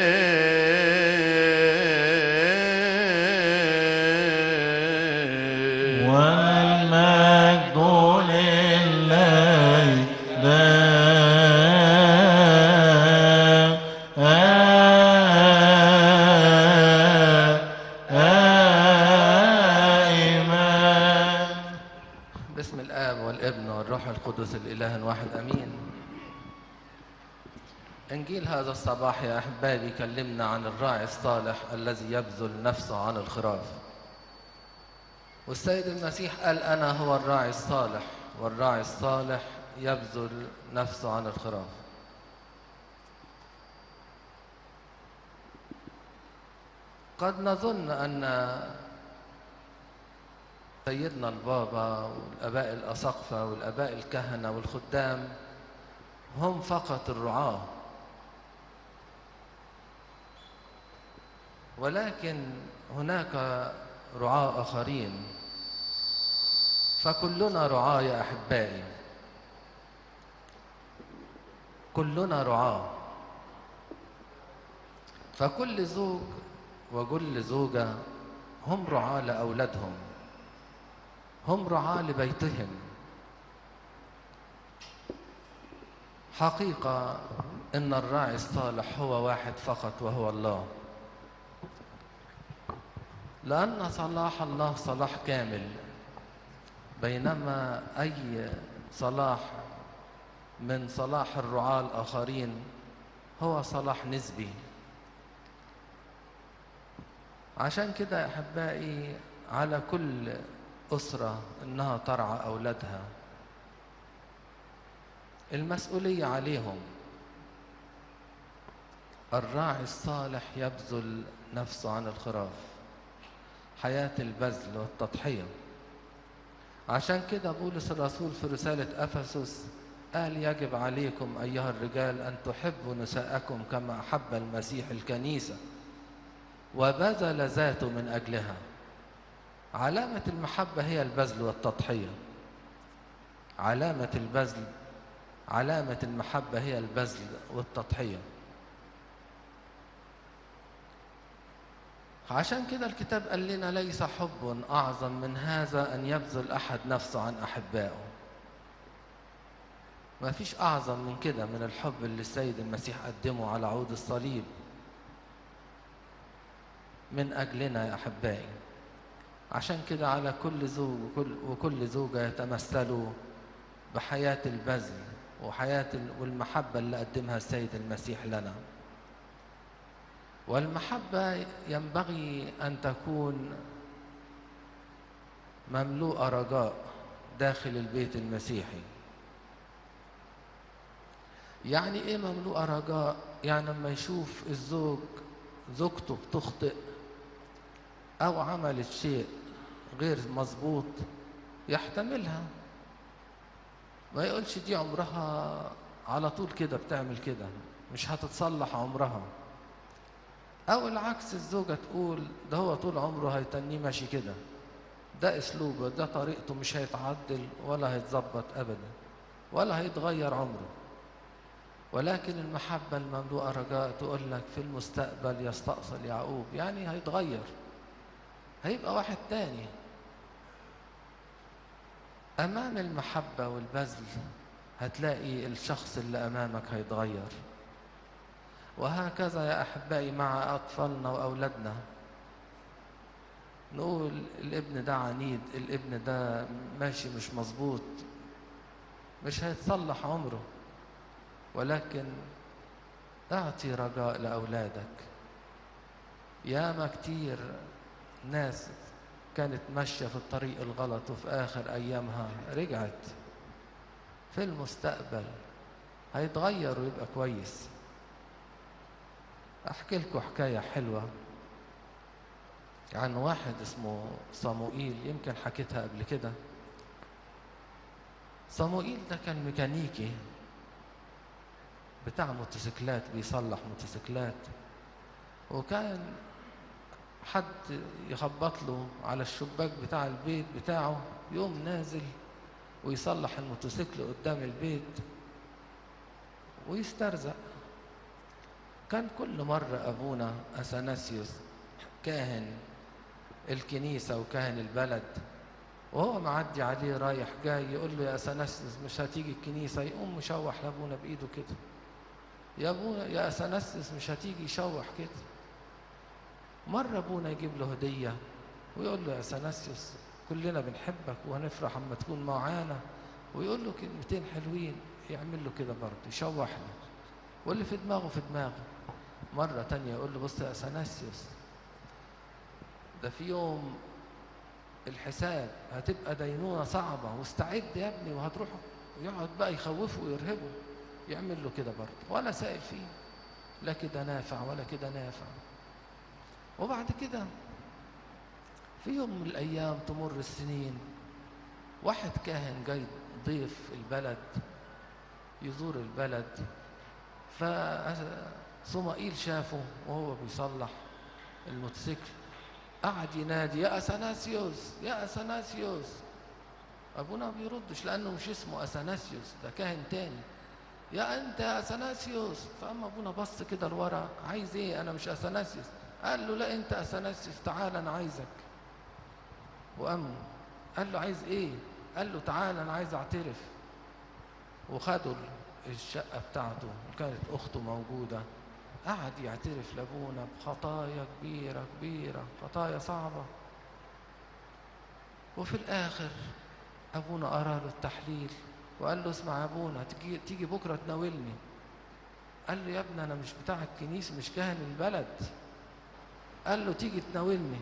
الصباح يا أحبائي بيكلمنا عن الراعي الصالح الذي يبذل نفسه عن الخراف. والسيد المسيح قال أنا هو الراعي الصالح والراعي الصالح يبذل نفسه عن الخراف. قد نظن أن سيدنا البابا والآباء الأساقفة والآباء الكهنة والخدام هم فقط الرعاة ولكن هناك رعاة آخرين فكلنا رعاة يا أحبائي. كلنا رعاة فكل زوج وكل زوجة هم رعاة لأولادهم هم رعاة لبيتهم. حقيقة إن الراعي الصالح هو واحد فقط وهو الله. لأن صلاح الله صلاح كامل. بينما أي صلاح من صلاح الرعاة الآخرين هو صلاح نسبي. عشان كده يا أحبائي على كل أسرة إنها ترعى أولادها. المسؤولية عليهم. الراعي الصالح يبذل نفسه عن الخراف. حياة البذل والتضحية. عشان كده بولس الرسول في رسالة أفسس قال يجب عليكم أيها الرجال أن تحبوا نساءكم كما أحب المسيح الكنيسة. وبذل ذاته من أجلها. علامة المحبة هي البذل والتضحية. علامة البذل علامة المحبة هي البذل والتضحية. عشان كده الكتاب قال لنا ليس حب أعظم من هذا أن يبذل أحد نفسه عن أحبائه. ما فيش أعظم من كده من الحب اللي السيد المسيح قدمه على عود الصليب. من أجلنا يا أحبائي. عشان كده على كل زوج وكل, وكل زوجة يتمثلوا بحياة البذل وحياة والمحبة اللي قدمها السيد المسيح لنا. والمحبة ينبغي أن تكون مملوءة رجاء داخل البيت المسيحي. يعني إيه مملوءة رجاء؟ يعني لما يشوف الزوج زوجته بتخطئ أو عملت شيء غير مظبوط يحتملها. ما يقولش دي عمرها على طول كده بتعمل كده مش هتتصلح عمرها. أو العكس الزوجة تقول ده هو طول عمره هيتنيه ماشي كده. ده أسلوبه ده طريقته مش هيتعدل ولا هيتظبط ابدا ولا هيتغير عمره. ولكن المحبة المملوءة رجاء تقول لك في المستقبل يستأصل يعقوب. يعني هيتغير. هيبقى واحد تاني. أمام المحبة والبذل هتلاقي الشخص اللي أمامك هيتغير. وهكذا يا أحبائي مع أطفالنا وأولادنا. نقول الابن ده عنيد الابن ده ماشي مش مظبوط مش هيتصلح عمره. ولكن أعطي رجاء لأولادك. ياما كتير ناس كانت ماشية في الطريق الغلط وفي آخر أيامها رجعت. في المستقبل هيتغير ويبقى كويس. أحكي لكم حكاية حلوة عن واحد اسمه صموئيل يمكن حكيتها قبل كده. صموئيل ده كان ميكانيكي بتاع موتوسيكلات بيصلح موتوسيكلات. وكان حد يخبط له على الشباك بتاع البيت بتاعه يقوم نازل ويصلح الموتوسيكل قدام البيت ويسترزق. كان كل مرة أبونا أثناسيوس كاهن الكنيسة وكاهن البلد وهو معدي عليه رايح جاي يقول له يا أثناسيوس مش هتيجي الكنيسة؟ يقوم مشوح لأبونا بإيده كده. يا أبونا يا أثناسيوس مش هتيجي يشوح كده. مرة أبونا يجيب له هدية ويقول له يا أثناسيوس كلنا بنحبك وهنفرح أما تكون معانا. ويقول له كلمتين حلوين يعمل له كده برضه يشوح له. واللي في دماغه في دماغه. مرة تانية يقول له بص يا أثناسيوس ده في يوم الحساب هتبقى دينونة صعبة واستعد يا ابني وهتروح ويقعد بقى يخوفه ويرهبه يعمل له كده برضه ولا سائل فيه. لا كده نافع ولا كده نافع. وبعد كده في يوم من الأيام تمر السنين واحد كاهن جاي ضيف البلد يزور البلد فصمائيل شافه وهو بيصلح الموتوسيكل. قعد ينادي يا أثناسيوس يا أثناسيوس. أبونا ما بيردش لأنه مش اسمه أثناسيوس ده كاهن تاني. يا أنت يا أثناسيوس. فأما أبونا بص كده لورا عايز إيه؟ أنا مش أثناسيوس. قال له لا أنت أثناسيوس تعال أنا عايزك. وقام قال له عايز إيه؟ قال له تعال أنا عايز أعترف. وخدوا الشقة بتاعته وكانت أخته موجودة. قعد يعترف لابونا بخطايا كبيرة كبيرة خطايا صعبة. وفي الآخر أبونا قرأ له التحليل وقال له اسمع يا أبونا تيجي تيجي بكرة تناولني. قال له يا ابني أنا مش بتاع الكنيسة مش كاهن البلد. قال له تيجي تناولني.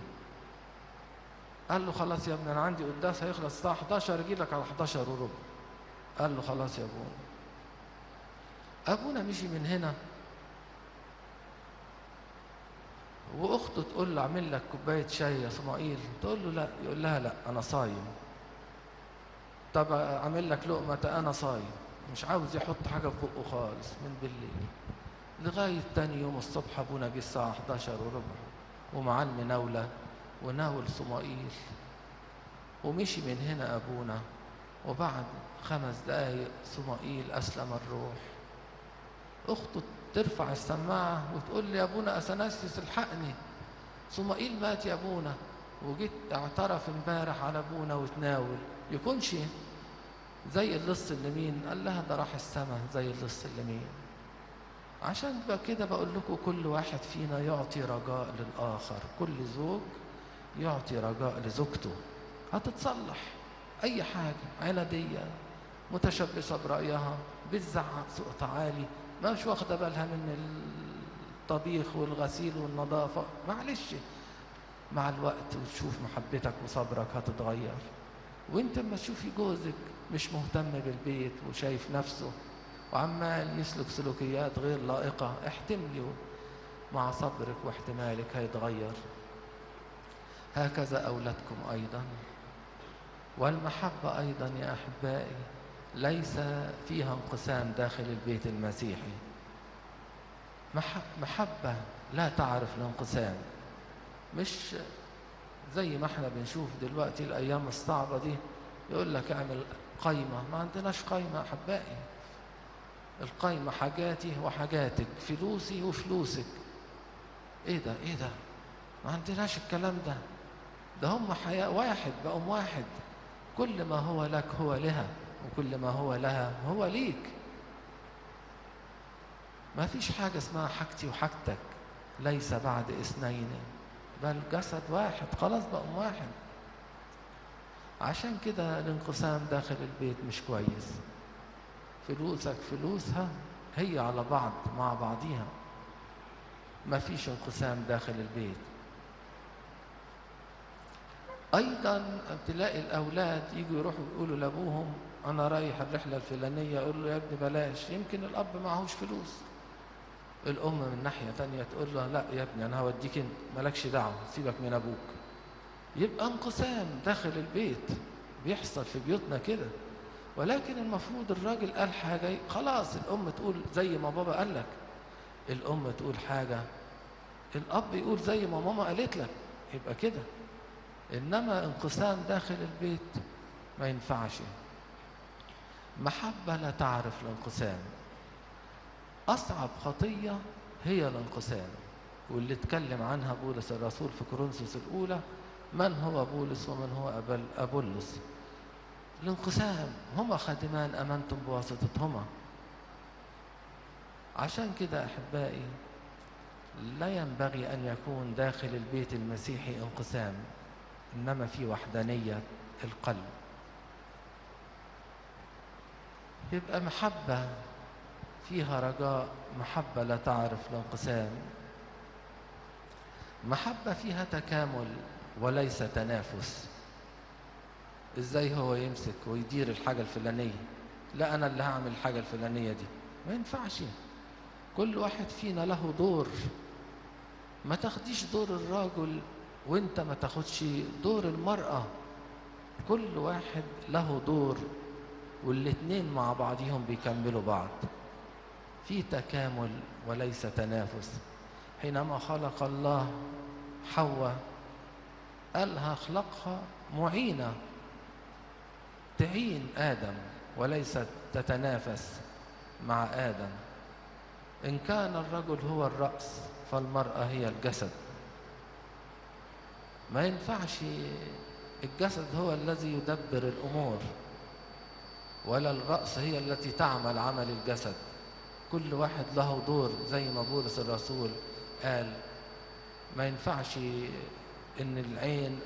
قال له خلاص يا ابني أنا عندي قداس هيخلص الساعة 11 أجي لك على 11 وربع. قال له خلاص يا أبونا. أبونا مشي من هنا واخته تقول له اعمل لك كوباية شاي يا اسماعيل. تقول له لا. يقول لها لا أنا صايم. طب اعمل لك لقمة أنا صايم. مش عاوز يحط حاجة في بقه خالص من بالليل. لغاية تاني يوم الصبح ابونا جه الساعة 11 وربع ومعاه المناولة وناول صمائيل ومشي من هنا ابونا وبعد خمس دقايق صمائيل أسلم الروح. أخته ترفع السماعة وتقول لي يا أبونا اثناسيوس الحقني. صمائيل مات يا أبونا. وجيت اعترف امبارح على أبونا وتناول. يكونش زي اللص اللمين قال لها ده راح السما زي اللص اللمين عشان بقى كده بقول لكم كل واحد فينا يعطي رجاء للآخر. كل زوج يعطي رجاء لزوجته. هتتصلح. أي حاجة. عنادية. متشبثة برأيها. بتزعق صوت عالي مش واخدة بالها من الطبيخ والغسيل والنظافة. معلش مع الوقت وتشوف محبتك وصبرك هتتغير. وانت اما تشوفي جوزك مش مهتم بالبيت وشايف نفسه وعمال يسلك سلوكيات غير لائقة احتملي مع صبرك واحتمالك هيتغير. هكذا أولادكم أيضا. والمحبة أيضا يا أحبائي. ليس فيها انقسام داخل البيت المسيحي. محبة لا تعرف الانقسام. مش زي ما إحنا بنشوف دلوقتي الأيام الصعبة دي يقول لك اعمل قايمة. ما عندناش قايمة أحبائي. القايمة حاجاتي وحاجاتك فلوسي وفلوسك. إيه ده؟ إيه ده؟ ما عندناش الكلام ده. ده هم حياة واحد بقوا واحد. كل ما هو لك هو لها. وكل ما هو لها هو ليك. ما فيش حاجة اسمها حاجتي وحاجتك ليس بعد اثنين بل جسد واحد خلاص بقوا واحد. عشان كده الانقسام داخل البيت مش كويس. فلوسك فلوسها هي على بعض مع بعضيها. ما فيش انقسام داخل البيت. أيضا تلاقي الأولاد يجوا يروحوا يقولوا لأبوهم أنا رايح الرحلة الفلانية يقول له يا ابني بلاش يمكن الأب معهوش فلوس. الأم من ناحية تانية تقول له لا يا ابني أنا هوديك انت مالكش دعوة سيبك من أبوك. يبقى انقسام داخل البيت بيحصل في بيوتنا كده. ولكن المفروض الراجل قال حاجة خلاص الأم تقول زي ما بابا قال لك. الأم تقول حاجة الأب يقول زي ما ماما قالت لك. يبقى كده. إنما انقسام داخل البيت ما ينفعش. محبة لا تعرف الانقسام أصعب خطية هي الانقسام واللي اتكلم عنها بولس الرسول في كورنثوس الأولى من هو بولس ومن هو أبل أبولس؟ الانقسام هما خادمان أمنتم بواسطتهما. عشان كده أحبائي لا ينبغي أن يكون داخل البيت المسيحي انقسام إنما في وحدانية القلب. يبقى محبة فيها رجاء محبة لا تعرف الانقسام محبة فيها تكامل وليس تنافس. إزاي هو يمسك ويدير الحاجة الفلانية؟ لا أنا اللي هعمل الحاجة الفلانية دي. ما ينفعش. كل واحد فينا له دور. ما تاخديش دور الراجل وانت ما تاخدش دور المرأة. كل واحد له دور. والاتنين مع بعضهم بيكملوا بعض. في تكامل وليس تنافس. حينما خلق الله حواء قالها اخلقها معينة. تعين آدم وليست تتنافس مع آدم. إن كان الرجل هو الرأس فالمرأة هي الجسد. ما ينفعش الجسد هو الذي يدبر الأمور. ولا الرأس هي التي تعمل عمل الجسد. كل واحد له دور زي ما بولس الرسول قال. ما ينفعش إن العين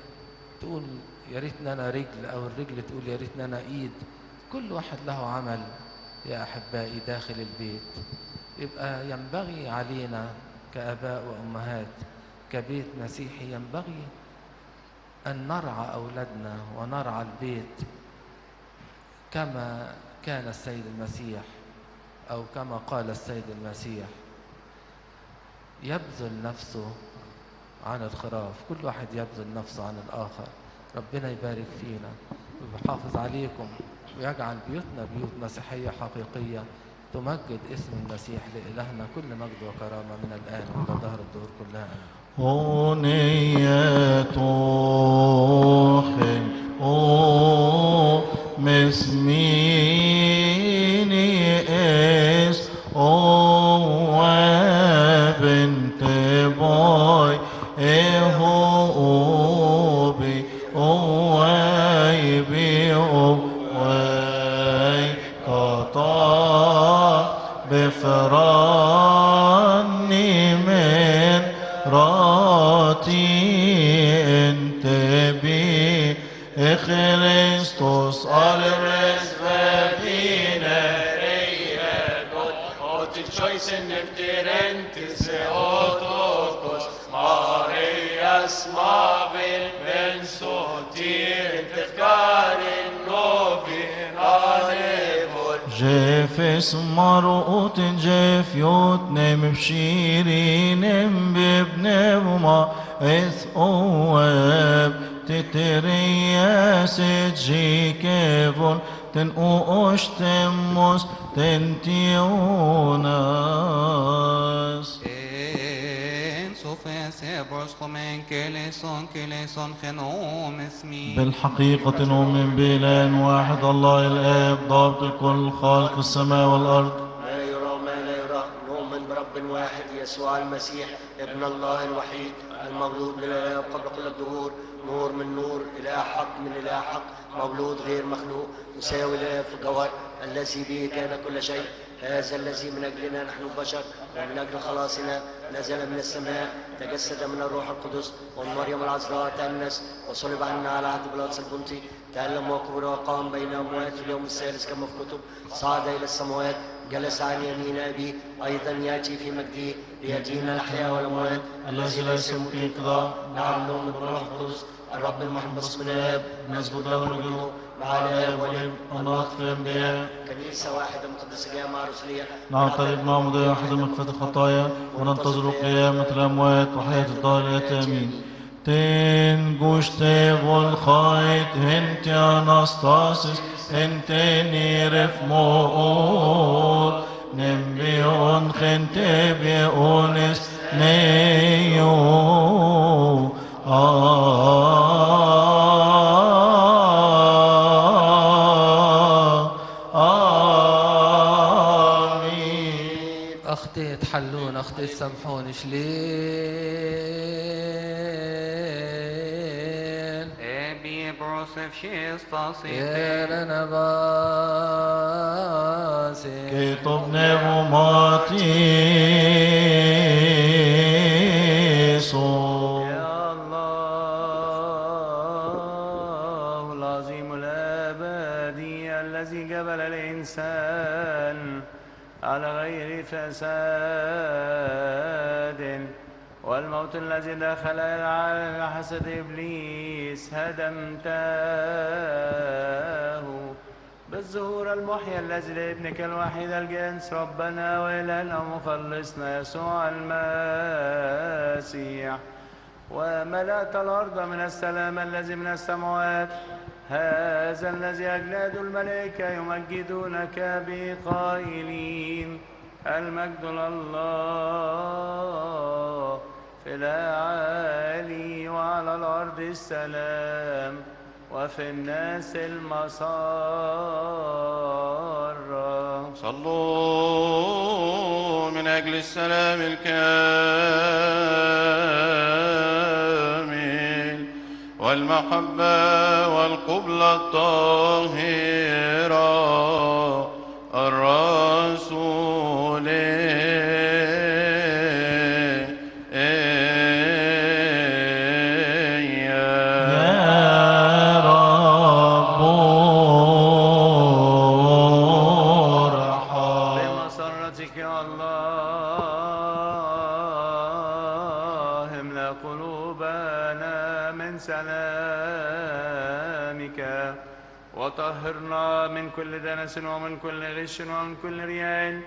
تقول يا ريتني أنا رجل أو الرجل تقول يا ريتني أنا إيد. كل واحد له عمل يا أحبائي داخل البيت. يبقى ينبغي علينا كآباء وأمهات كبيت مسيحي ينبغي أن نرعى أولادنا ونرعى البيت. كما كان السيد المسيح أو كما قال السيد المسيح يبذل نفسه عن الخراف. كل واحد يبذل نفسه عن الآخر. ربنا يبارك فينا. ويحافظ عليكم. ويجعل بيوتنا بيوت مسيحية حقيقية تمجد اسم المسيح لإلهنا كل مجد وكرامة من الآن وإلى ظهر الدهور كلها. أغنية أخن Keleson Keleson Genom اسمي بالحقيقة نؤمن بإله واحد الله الآب ضابط كل خالق السماء والأرض. ما يرى ما لا يرى نؤمن برب واحد يسوع المسيح ابن الله الوحيد المولود من الآب قبل كل الدهور. نور من نور إله حق من إله حق مولود غير مخلوق مساوي للآب في الجوهر الذي به كان كل شيء. هذا الذي من أجلنا نحن البشر ومن أجل خلاصنا نزل من السماء تجسد من الروح القدس ومن مريم العذراء تأنس وصلب عنا على عهد بلاطس البنطي تألم وكبر وقام بين أموات في اليوم الثالث كما في كتب صعد إلى السماوات. جلس عن يمين أبي أيضا يأتي في مجده ليدين الأحياء والأموات. الذي ليس يمكن إنقضاء. نعم نؤمن بالروح القدس. الرب المحبس من الآب نسجد له ونجده مع الآب والابن ونطق الأنبياء. كنيسة واحدة مقدسة جامعة رسولية. نعترف بمعمودية واحدة لمغفرة الخطايا. وننتظر قيامة الأموات وحياة الآتية آمين. جوشتي والخايت هنت أناستاسيس هنت نيرف مؤول نبيون خنت بيونس نيو آمين أختي تحلون أختي تسامحون شلين أبي بروسف شيستاسي يا لنا باسي كي طبني وماتيسو يا الله العظيم الأبدي الذي جبل الإنسان على غير فساد. والموت الذي دخل العالم حسد إبليس هدمته بالظهور المحيى الذي لابنك الوحيد الجنس ربنا وإلهنا ومخلصنا يسوع المسيح. وملأت الأرض من السلام الذي من السماوات. هذا الذي أجلاد الملائكة يمجدونك بقائلين. المجد لله. في الأعالي وعلى الأرض السلام وفي الناس المسار صلوا من أجل السلام الكامل والمحبة والقبلة الطاهرة. يا دنس ومن كل غش ومن كل رياء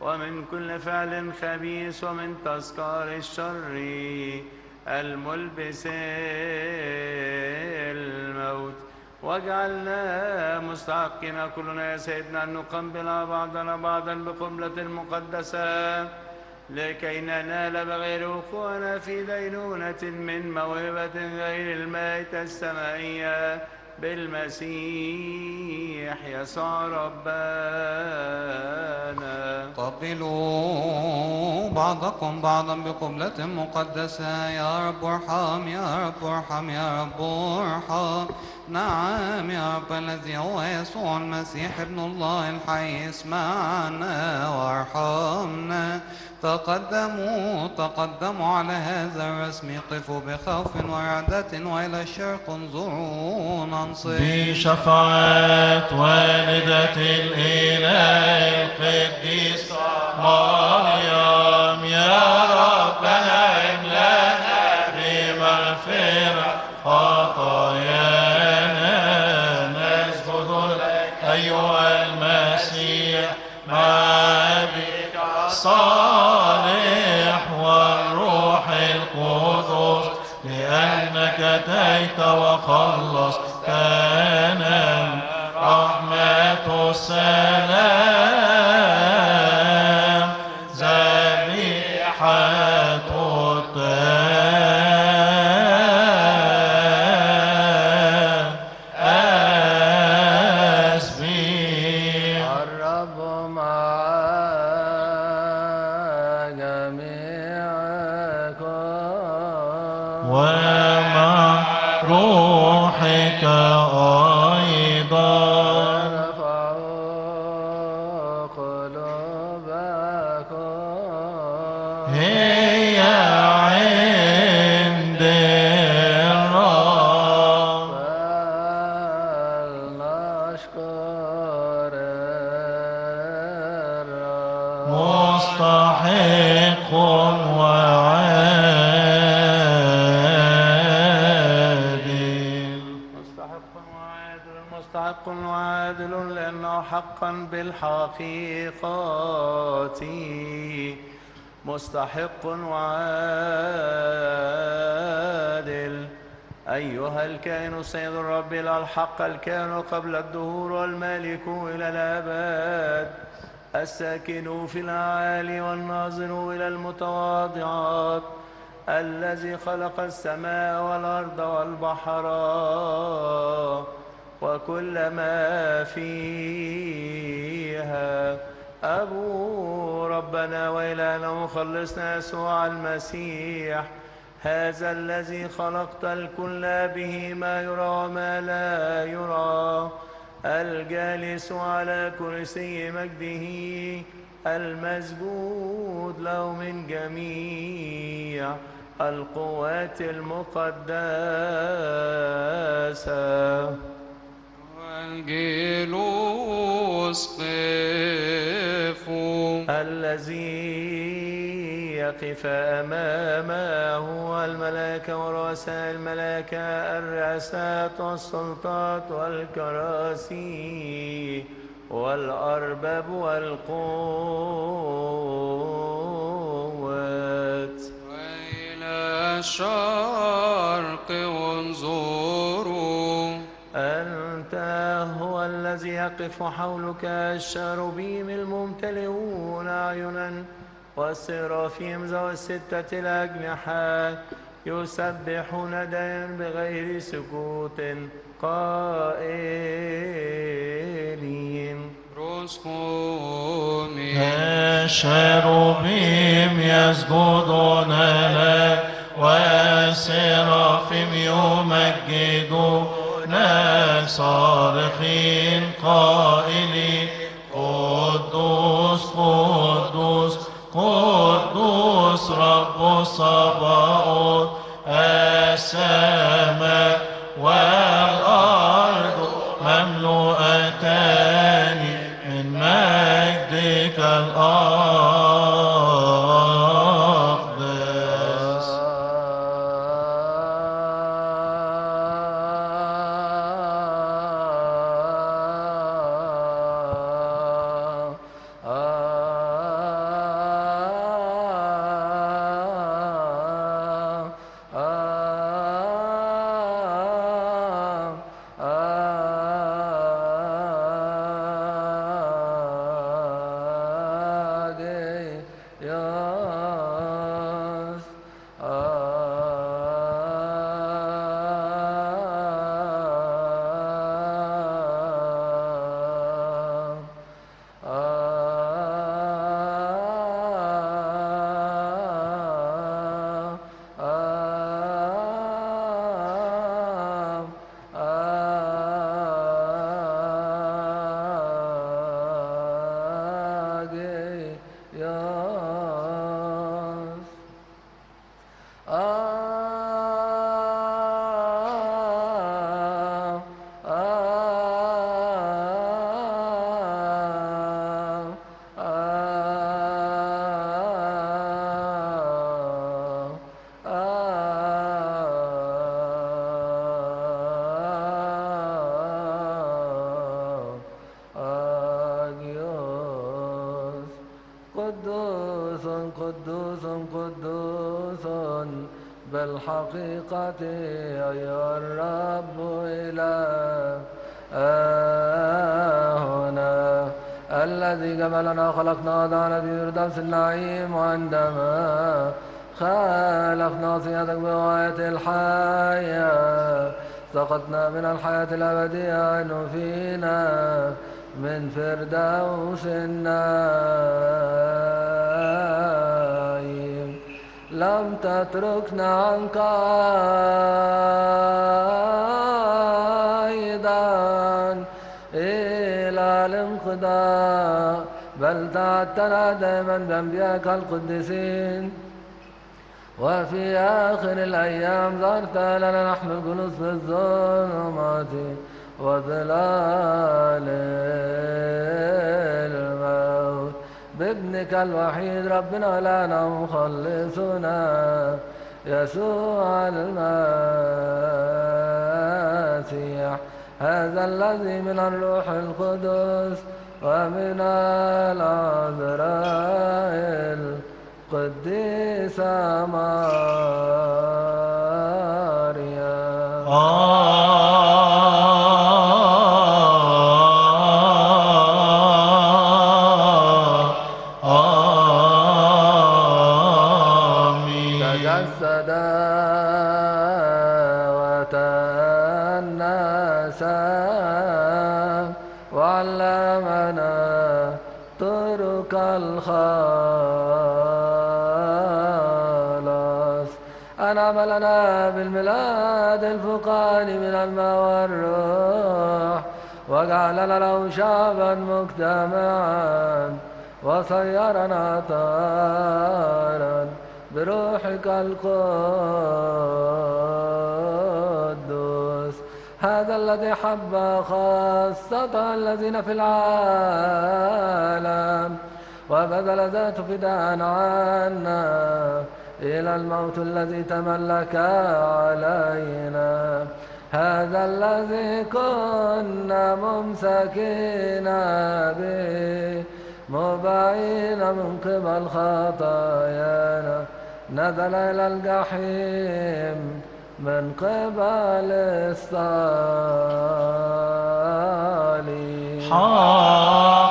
ومن كل فعل خبيث ومن تذكار الشر الملبس الموت. واجعلنا مستحقين كلنا يا سيدنا أن نقبل بعضنا بعضا بقبلة مقدسة لكي ننال بغير وقوعنا في دينونة من موهبة غير المائتة السمائية. بالمسيح يسوع ربنا قبلوا بعضكم بعضا بقبلة مقدسة. يا رب ارحم يا رب ارحم يا رب ارحم. نعم يا رب الذي هو يسوع المسيح ابن الله الحي اسمعنا وارحمنا. تقدموا تقدموا على هذا الرسم. قفوا بخوف ورعدة وإلى الشرق انظروا ننصت بشفاعة والدة الإله القديس مريم يا ربنا. وخلصتنا رحمة السلام. بالحقيقة مستحق وعادل. أيها الكائن السيد الرب إلى الحق الكائن قبل الدهور والمالك إلى الأبد. الساكن في الأعالي والناظر إلى المتواضعات. الذي خلق السماء والأرض والبحر. وكل ما فيها. أبو ربنا وإلهنا ومخلصنا يسوع المسيح. هذا الذي خلقت الكل به ما يرى وما لا يرى. الجالس على كرسي مجده. المسجود له من جميع القوات المقدسة. والجلوس قفوا الذي يقف أمامه الملائكة ورؤساء الملائكة الرئاسات والسلطات والكراسي والأرباب والقوات. وإلى الشرق وانظروا الذي يقف حولك الشاروبيم الممتلئون أعينا والسرافيم ذوي الستة الأجنحة يسبحون دائما بغير سكوت قائلين. رسخوني الشروبيم يسجدون لك والسرافيم يمجدونك صارخين قائلين قدوس قدوس قدوس رب الصباؤوت السماء بالحقيقة أيها الرب إلهنا الذي جملنا خلقنا وضعنا في فردوس النعيم وعندما خالفنا صيادك بغاية الحياة سقطنا من الحياة الأبدية أنه فينا من فردوس النعيم. لم تتركنا عنك أيضا إلى الانقضاء بل تعتنا دائما بأنبيائك القديسين. وفي آخر الأيام ظهرت لنا نحن الجلوس في الظلمات وظلال الموت. بابنك الوحيد ربنا لنا مخلصنا يسوع المسيح هذا الذي من الروح القدس ومن العذراء القديسة مريم تجسد الماء والروح وجعلنا له شعبا مجتمعا وصيرنا طارا بروحك القدوس هذا الذي حب خاصة الذين في العالم وبذل ذاته فداء عنا إلى الموت الذي تملك علينا هذا الذي كنا ممسكين به مبعين من قبل خطايانا. نزل إلى الجحيم من قبل حقا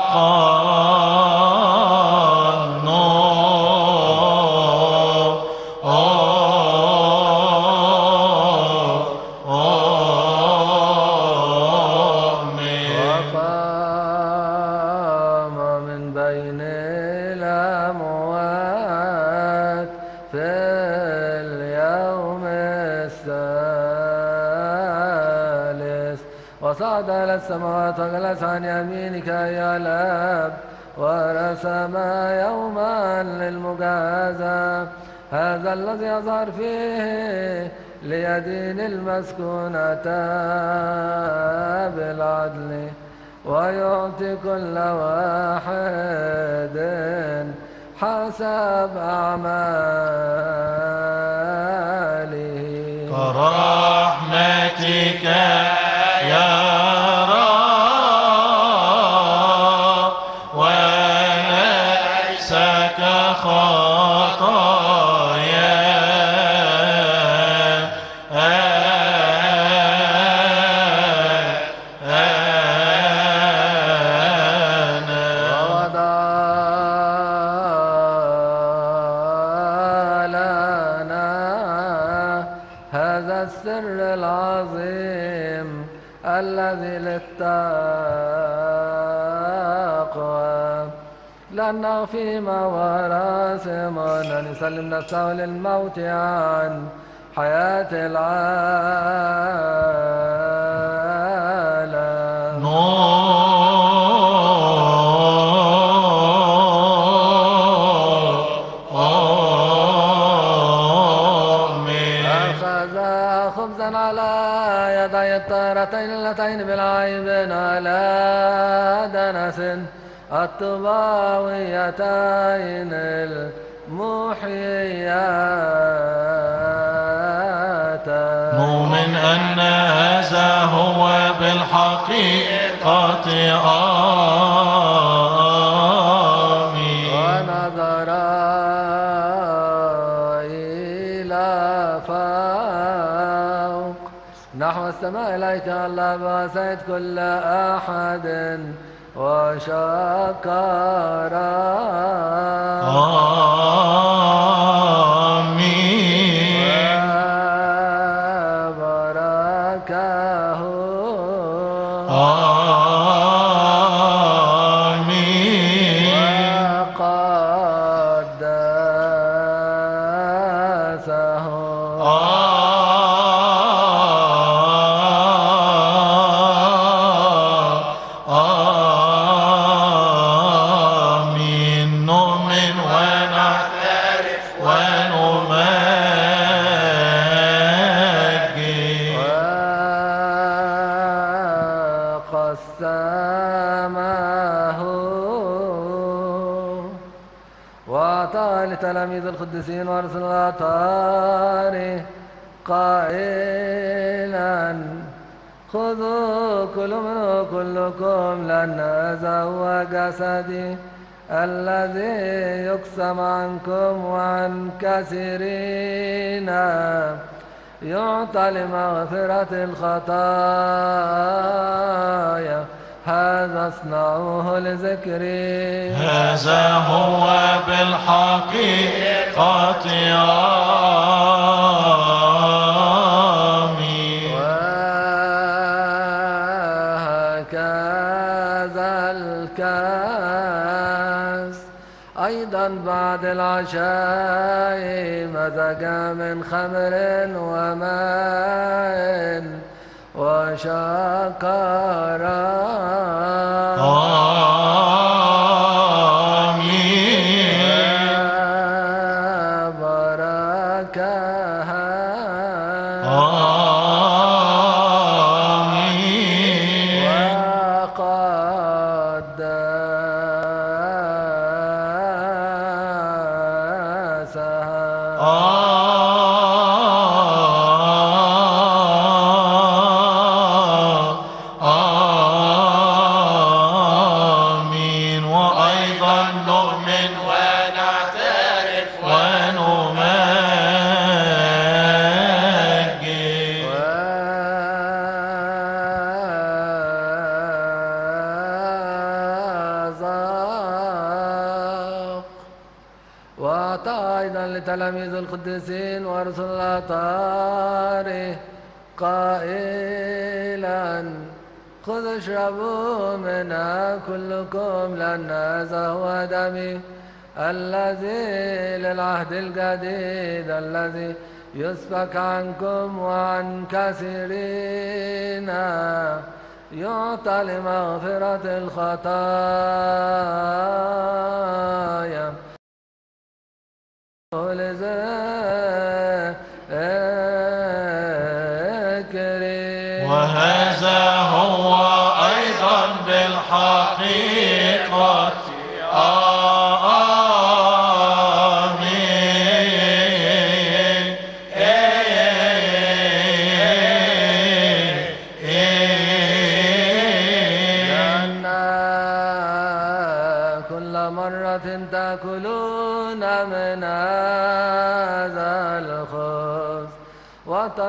وجلس عن يمينك يا الآب ورسم يوما للمجازى هذا الذي يظهر فيه ليدين المسكونة بالعدل ويعطي كل واحد حسب أعماله. كرحمتك لأنه فيما وراسم أن يسلم نفسه للموت عن حياة العالم. أخذ خبزا على يدي الطيرتين اللتين بالعيب على دنس. الطباويتين المحييات مؤمن أن هذا هو بالحقيقة آمين. ونظر إلى فوق. نحو السماء إليك الله بواسطة كل أحد وشكر قائلا خذوا كل منه كلكم لأن هذا هو جسدي الذي يقسم عنكم وعن كثيرين. يعطى لمغفرة الخطايا. هذا اصنعوه لذكري. هذا هو بالحقيقة. بعد العشاء مزج من خمر وماء وشكر يسفك عنكم وعن كثيرين. يعطى لمغفرة الخطايا.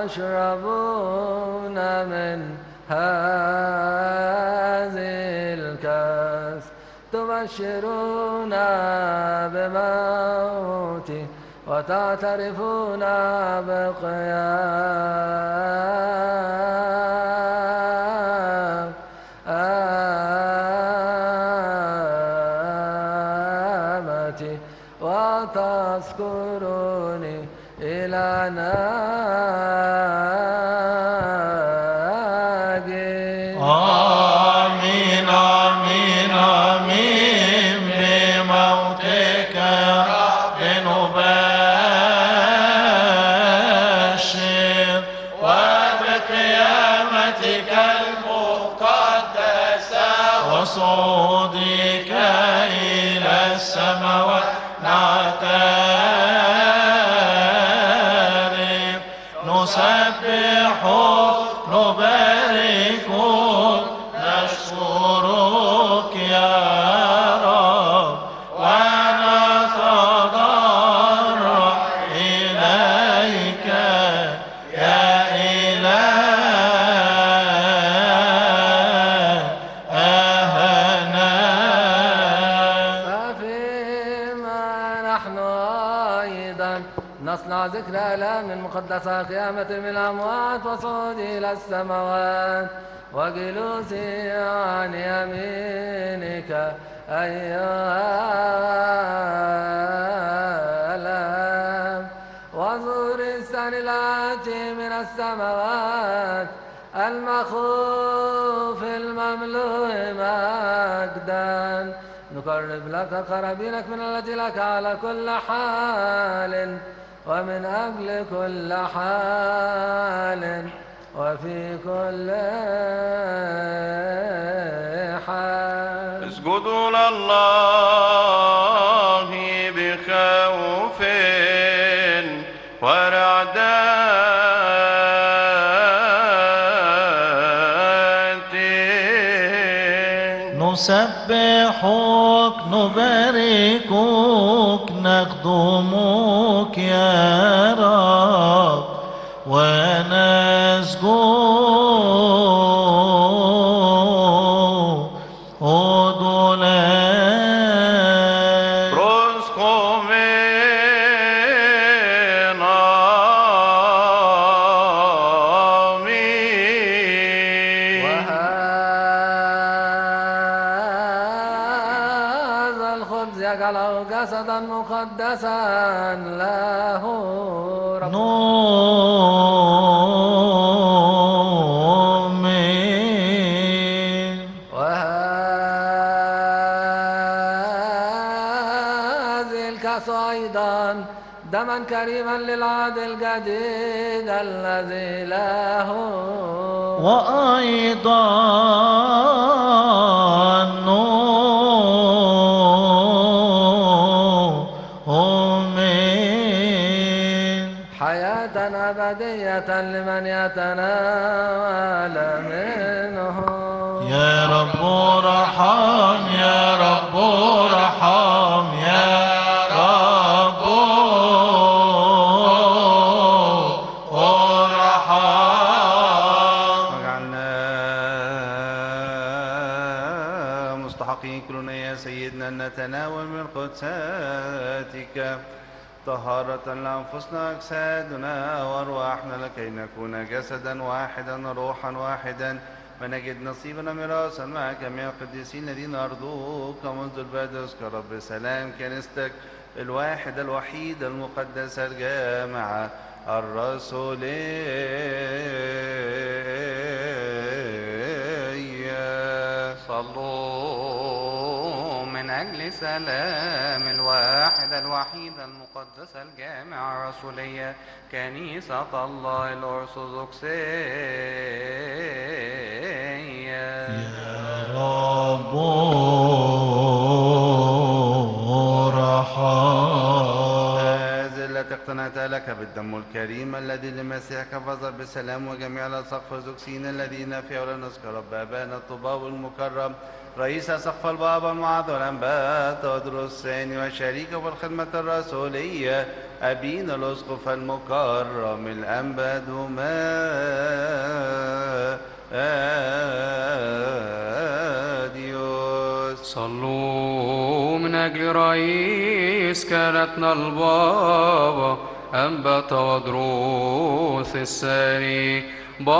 وتشربون من هذه الكأس تبشرون بموته وتعترفون بقيام المقدسة قيامة من الأموات وصعود إلى السماوات. وجلوس عن يمينك أيها الآب. وزور السن الآتي من السماوات. المخوف المملوء مجدا. نقرب لك قرابينك من التي لك على كل حال. ومن أجل كل حال وفي كل حال. اسجدوا لله بخوف ورعدات نسبحك نباركك نخدمك. الجديد الذي له وأيضا حياة أبدية لمن يتناول منه. يا رب ارحم قدساتك طهارة لأنفسنا أجسادنا وأرواحنا لكي نكون جسدا واحدا روحا واحدا. ونجد نصيبنا ميراثا مع جميع القديسين الذين أرضوك. منذ البدء أذكر رب سلام كنيستك الواحد الوحيد المقدس الجامعة الرسولية أجل سلام الواحدة الوحيدة المقدسة الجامعة الرسولية كنيسة الله الأرثوذكسية رب رحم هذه اقتنعت لك بالدم الكريم الذي لمسيحك فظل بسلام وجميع الأسقف زكسين الذين في أولى نذكر رب أبانا الطباب المكرم رئيس سقف البابا المعظم والأنبات ودروس الثاني وشريكه في الخدمة الرسولية أبينا الأسقف المكرم الأنباد ديوس صلوا من أجل رئيس كانتنا البابا. أنبت ودروس الثاني بابا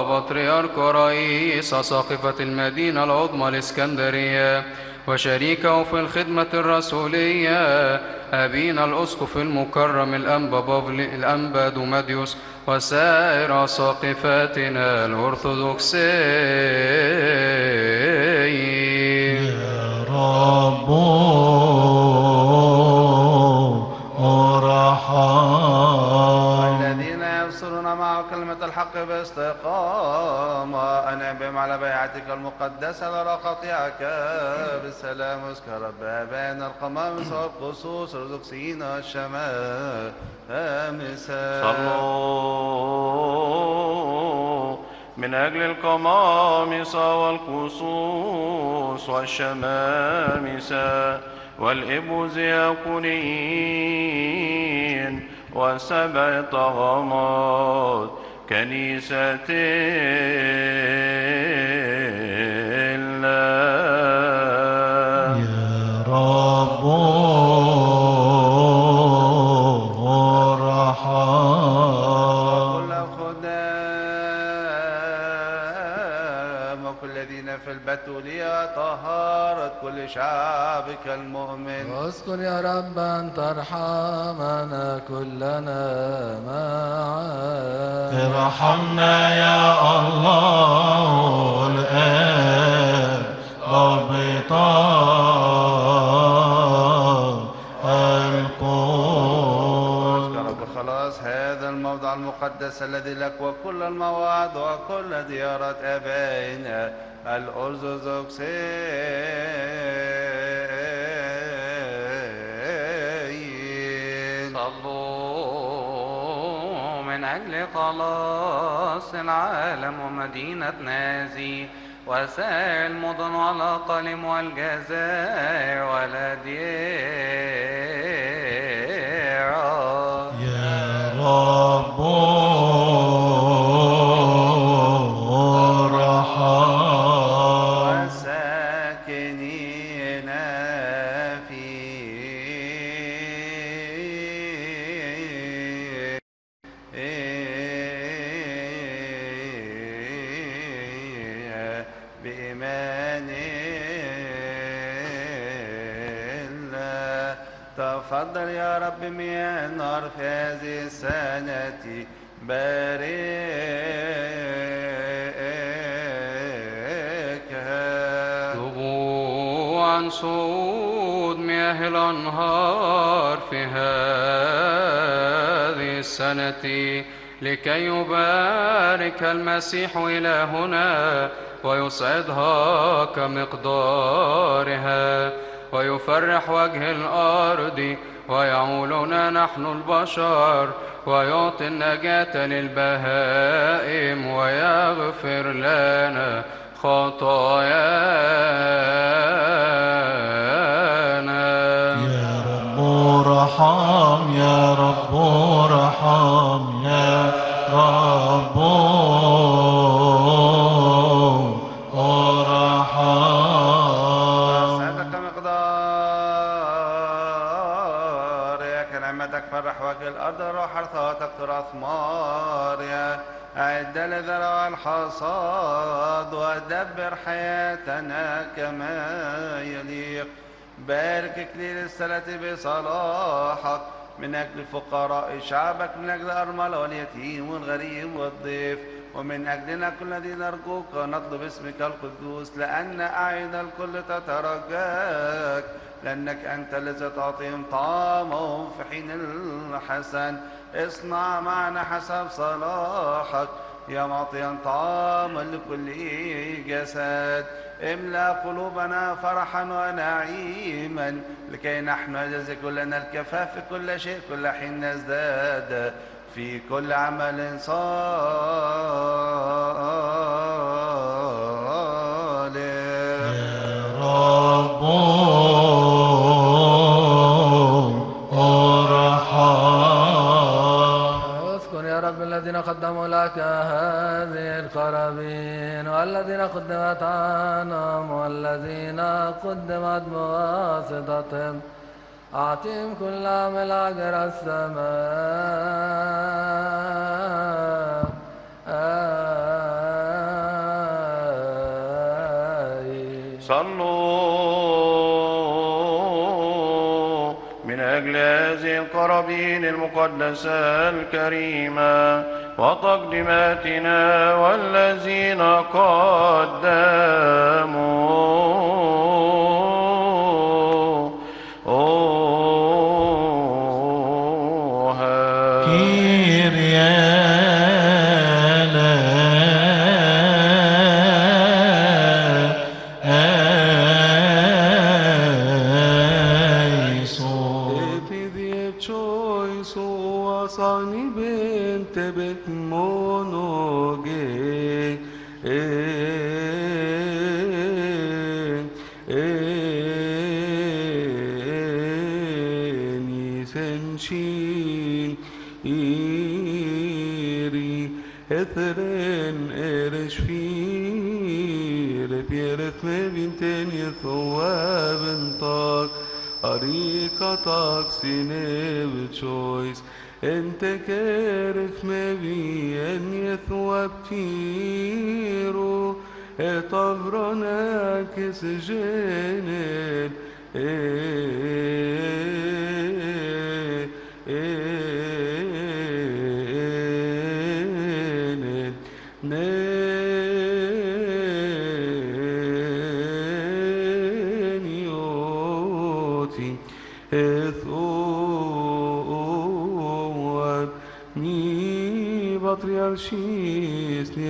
وبطريرك رئيس ساقفة المدينة العظمى الإسكندرية وشريكه في الخدمة الرسولية أبينا الأسقف المكرم الأنبا بافلي الأنبا دوماديوس وسائر ساقفاتنا الأرثوذكسيين رب الحق باستقامة أنعم بهم على بيعتك المقدسة لرى قطيعك بالسلام اذكر رب أبانا القمامس والقصوص الرزقسين والشمال صلوا. من أجل القمامص والقصوص والشمامس والإبوز يقولين وسبع طغمات. كنيسة في البتولية طهارة كل شعبك المؤمن اذكر يا رب أن ترحمنا كلنا معا. ارحمنا يا الله الآن. ضابطا المقدس الذي لك وكل المواد وكل ديارة آبائنا الأرثوذكسيين صلوا من أجل خلاص العالم ومدينة نازي. وسائر المدن والأقاليم والجزائر. والأديرة يا تفضل يا رب مياه النار في هذه السنة باركها توبوا عن صعود مياه الأنهار في هذه السنة لكي يبارك المسيح إلهنا ويسعدها كمقدارها. ويفرح وجه الأرض ويعولنا نحن البشر ويعطي النجاة للبهائم ويغفر لنا خطايانا. يا رب رحم يا رب رحم يا رب الأرض روح حرثها تكثر أثمار يا أعد لذرع الحصاد ودبر حياتنا كما يليق. بارك إكليل السنة بصلاحك من أجل فقراء شعبك من أجل الأرملة واليتيم والغريب والضيف. ومن أجلنا كل الذين نرجوك نطلب اسمك القدوس لأن أعين الكل تترجاك لأنك أنت الذي تعطيهم طعامهم في حين الحسن. اصنع معنا حسب صلاحك يا معطيا طعاما لكل جسد. املأ قلوبنا فرحا ونعيما لكي نحن نجزي كلنا الكفاف في كل شيء كل حين نزداد في كل عمل صالح. رب ارحم أذكر يا رب الذين قدموا لك هذه القرابين والذين قدمت عنهم والذين قدمت بواسطتهم. أعطهم كل عمل أجر السماء. صلوا من أجل هذه القرابين المقدسة الكريمة وتقدماتنا والذين قدموا ثواب طاق طريقتك سينيب تشويس. انت كارف مبين يثوب تيرو. طبرناك سجنين إيه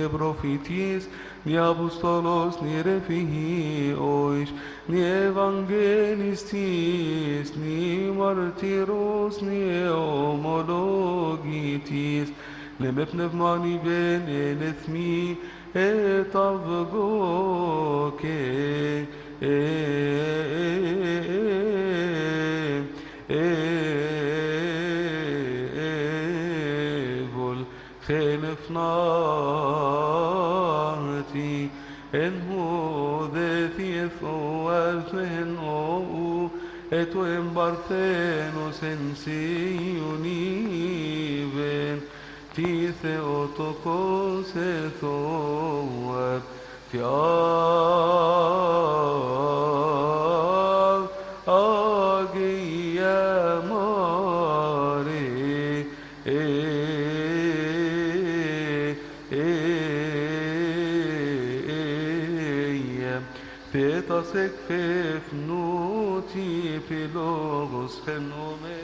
πατριαρχής νη προφητής νη αποστολός νη ρεφιός νη ευαγγελιστής νη μαρτυρός νη ομολογητής ναι με πνευμάνι μπεν εν εθμή εταυγώ και έβολ χελεφνάτη εν χουδέθη εθουέλθεν ου ετου εμπαρθένος εν σιουνίβεν τι στενούμε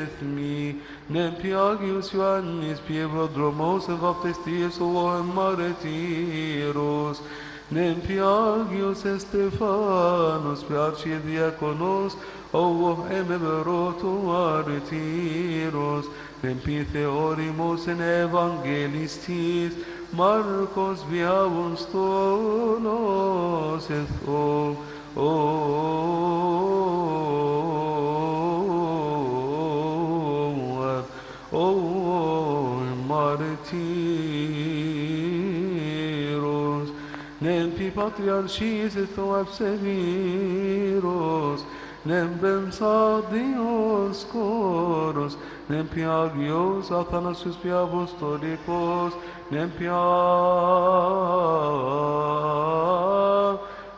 έθνη. Νε πι Άγιος Ιωάννης, πι Ευρωδρομός, ευαπτεστίες ο αμαρετήρος. Νε πι Άγιος Εστεφάνος, πι Αρχιεδιακονός, ο εμευρό του αρετήρος. Νε πι Θεόριμος εν Ευαγγελιστής, Μάρκος βιάβουν στον ως. oh, oh, oh, martiros Nempi patriarchis et thoab seviros Nem pensar sadios koros, Nem pi piagios athanasios piabostolicos Nem piagios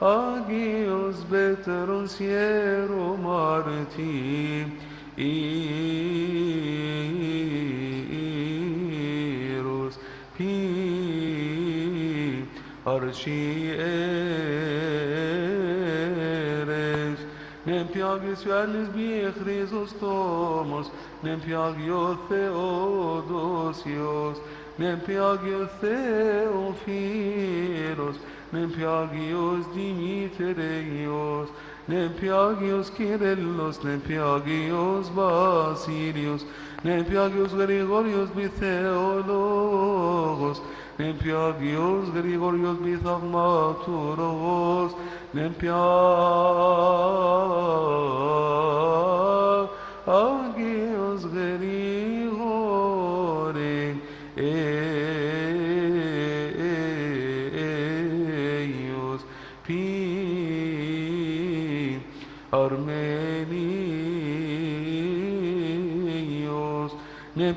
agios veteros hiero marti iros pi arci eres nem piagis ialis bi Χρυσοστόμος nem piagio Θεοδόσιος nem piagio Θεοφύρος nempiagios Dimitrios, nempiagios Kyrillos, nempiagios Basilios, nempiagios Gregorios bi Theologos, nempiagios Gregorios bi Thaumaturgos, nempiagios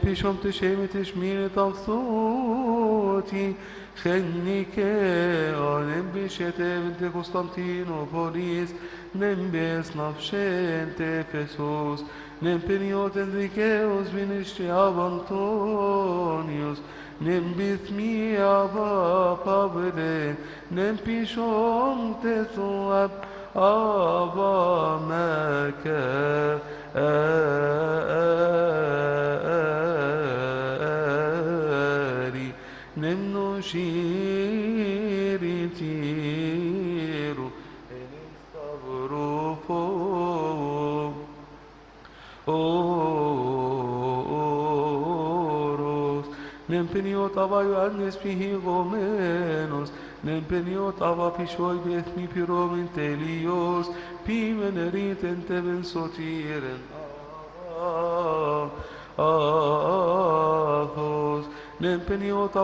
نبيشم تشيم تشمين تغثوتي خنيكي نبيشت بنت قسطنطينوبوليس نبيس نفشين تفسوس نبينيوت انريكيوس بنشتي أنطونيوس نبيث مي أبا قبل نبيشم تثواب أبا مكا آري نمنو شيري تيرو نستبرو فوق. أوروس نمبنيوت أبا يوانس فيه غومينوس نمبنيوت أبا بيشوي بإثمي بيرومين تيليوس بي منريت انت بن سوتيرن نمبنيوت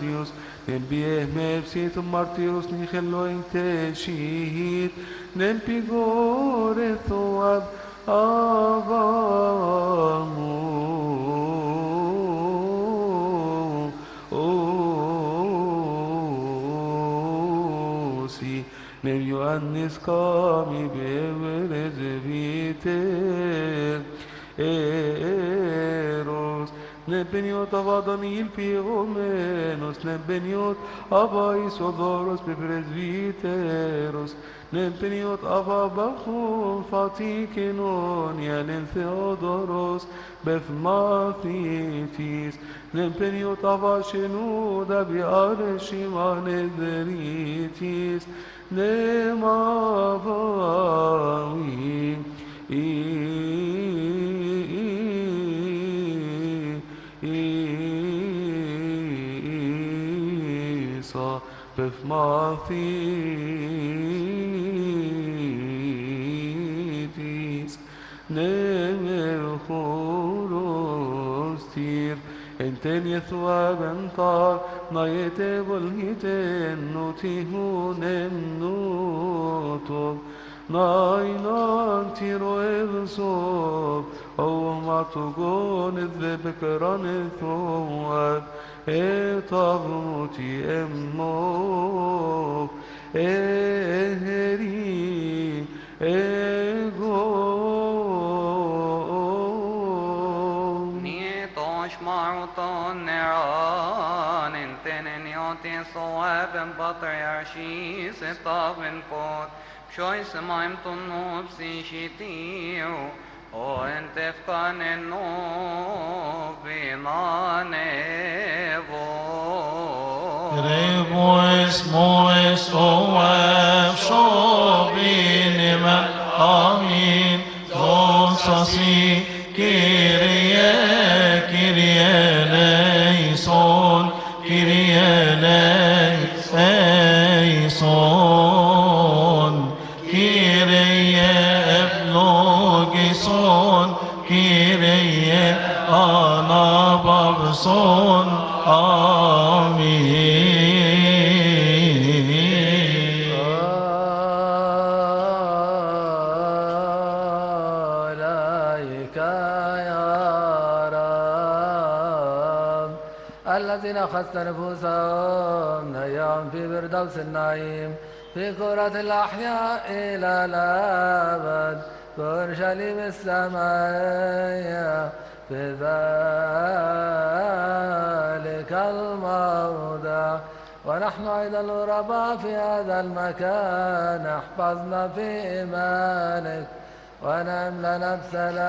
روميوس ماكسيموس نمدو مديوس نبيه مبسيت مارتيروس نيخلو انت شهيد نمبي غور ثواب أغامو أوسي نم يؤنس قامي ببرز فيتر Λεμπενιότ αβάδαμι ηλπιεγωμένος, λεμπενιότ αβά Ισοδόρος με πρεσβύτερος, λεμπενιότ αβά μπαχούν φατή κοινωνιαν εν Θεόδωρος, בבמתיתיס, לפניות אבשנו דבי ארשימה נדריתיס, למבואים. نما باوي إيسا بفماثيتيس نمر خروستير انتن يثواب انطار. ما يتبل نايلان تيرو إذسوب أو ما تقول الذبكران الثواب إطغمتي أموف إهري إغو نيتوش معوطون نيران انتن نيوتي صواب بطريرشي ستابن فوت شوي سمايم تنوب سيشيتيو o en tefkan no vinanevo. Revois moes oev shobinima amin Zosasi Kyrie عليك يا رب. الذين أخذت نفوسهم نياهم في فردوس النعيم. في كرة الأحياء إلى الأبد. في أورشليم السمائية في ذلك الموضع ونحن أيضا الغرباء في هذا المكان احفظنا في إيمانك ونم لنا بسلامك.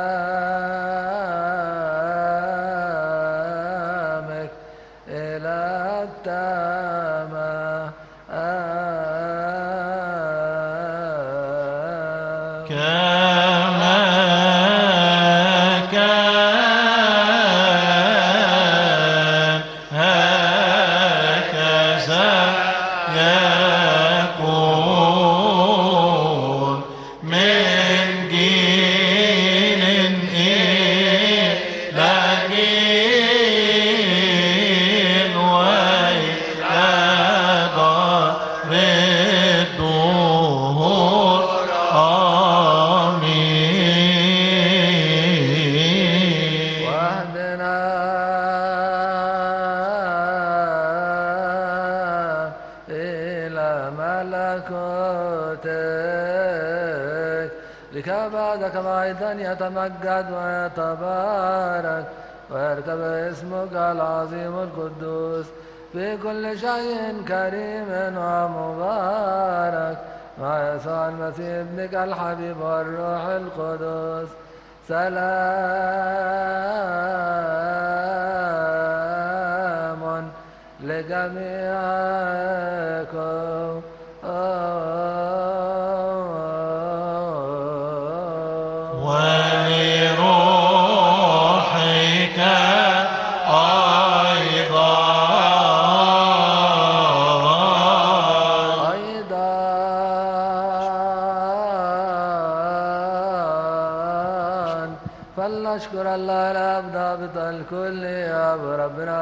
إلى التمام أيضا يتمجد ويتبارك ويركب اسمك العظيم القدوس في كل شيء كريم ومبارك. مع يسوع المسيح ابنك الحبيب والروح القدس سلام لجميعكم.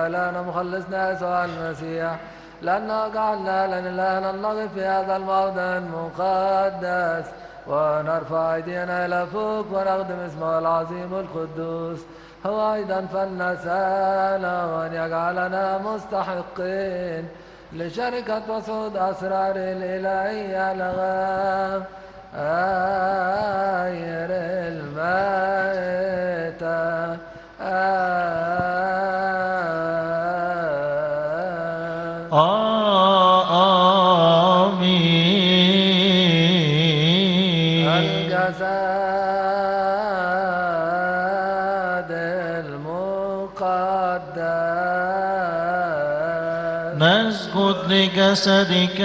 لنا مخلصنا يسوع المسيح. لأنه جعلنا لنا إلهنا الله في هذا الموضع المقدس. ونرفع أيدينا إلى فوق ونخدم اسمه العظيم القدوس. هو أيضا فلنسأله أن يجعلنا مستحقين لشركة وصود أسرار الإلهية لغام غير الميتة. آمين نسجد لجسدك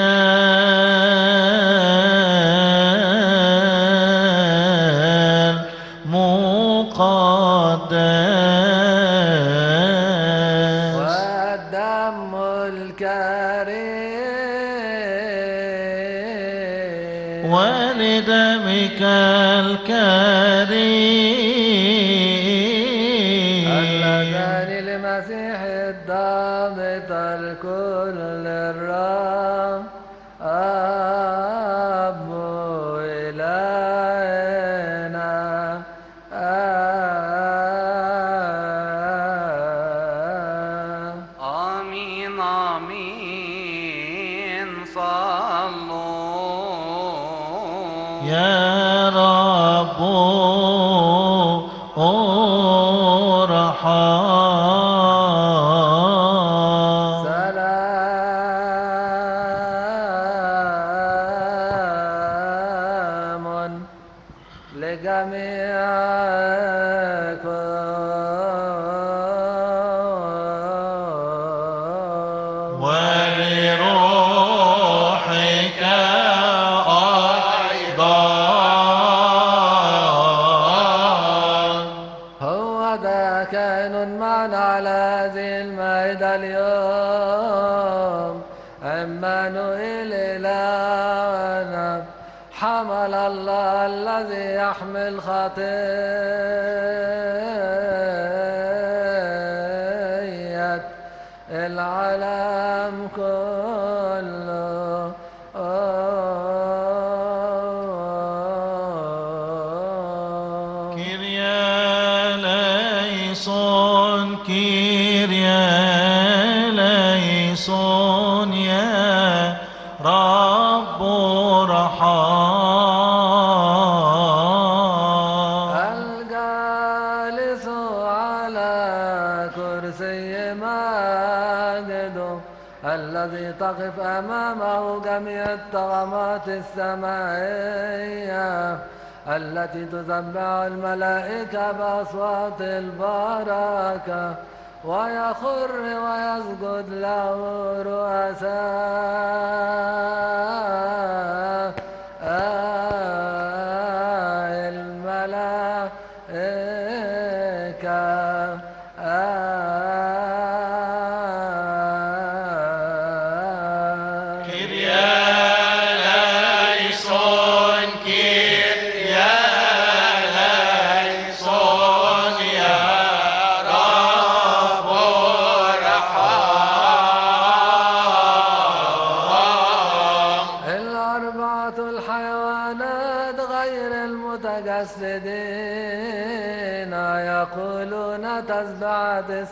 يحمل خطية تقف أمامه جميع الطغمات السمائية التي تسبح الملائكة بأصوات البركة ويخر ويسجد له رؤساء.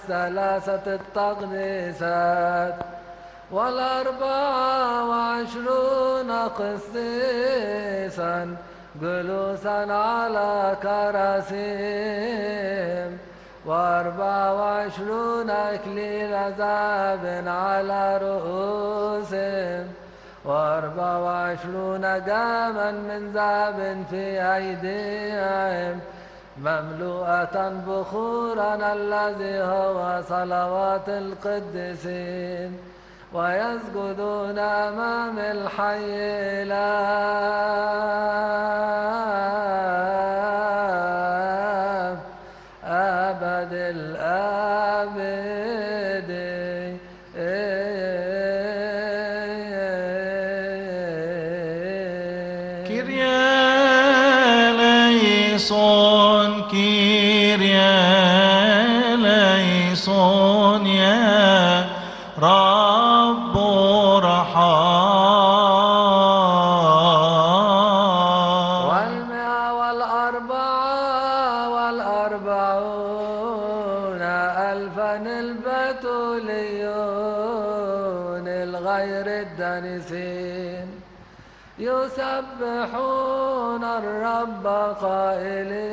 الثلاثة التقديسات والأربعة وعشرون قسيسا جلوسا على كراسيم وأربعة وعشرون إكليل ذهب على رؤوسهم وأربعة وعشرون جاما من ذهب في أيديهم مملوءة بخورا الذي هو صلوات القديسين ويسجدون أمام الحي الآب قائلين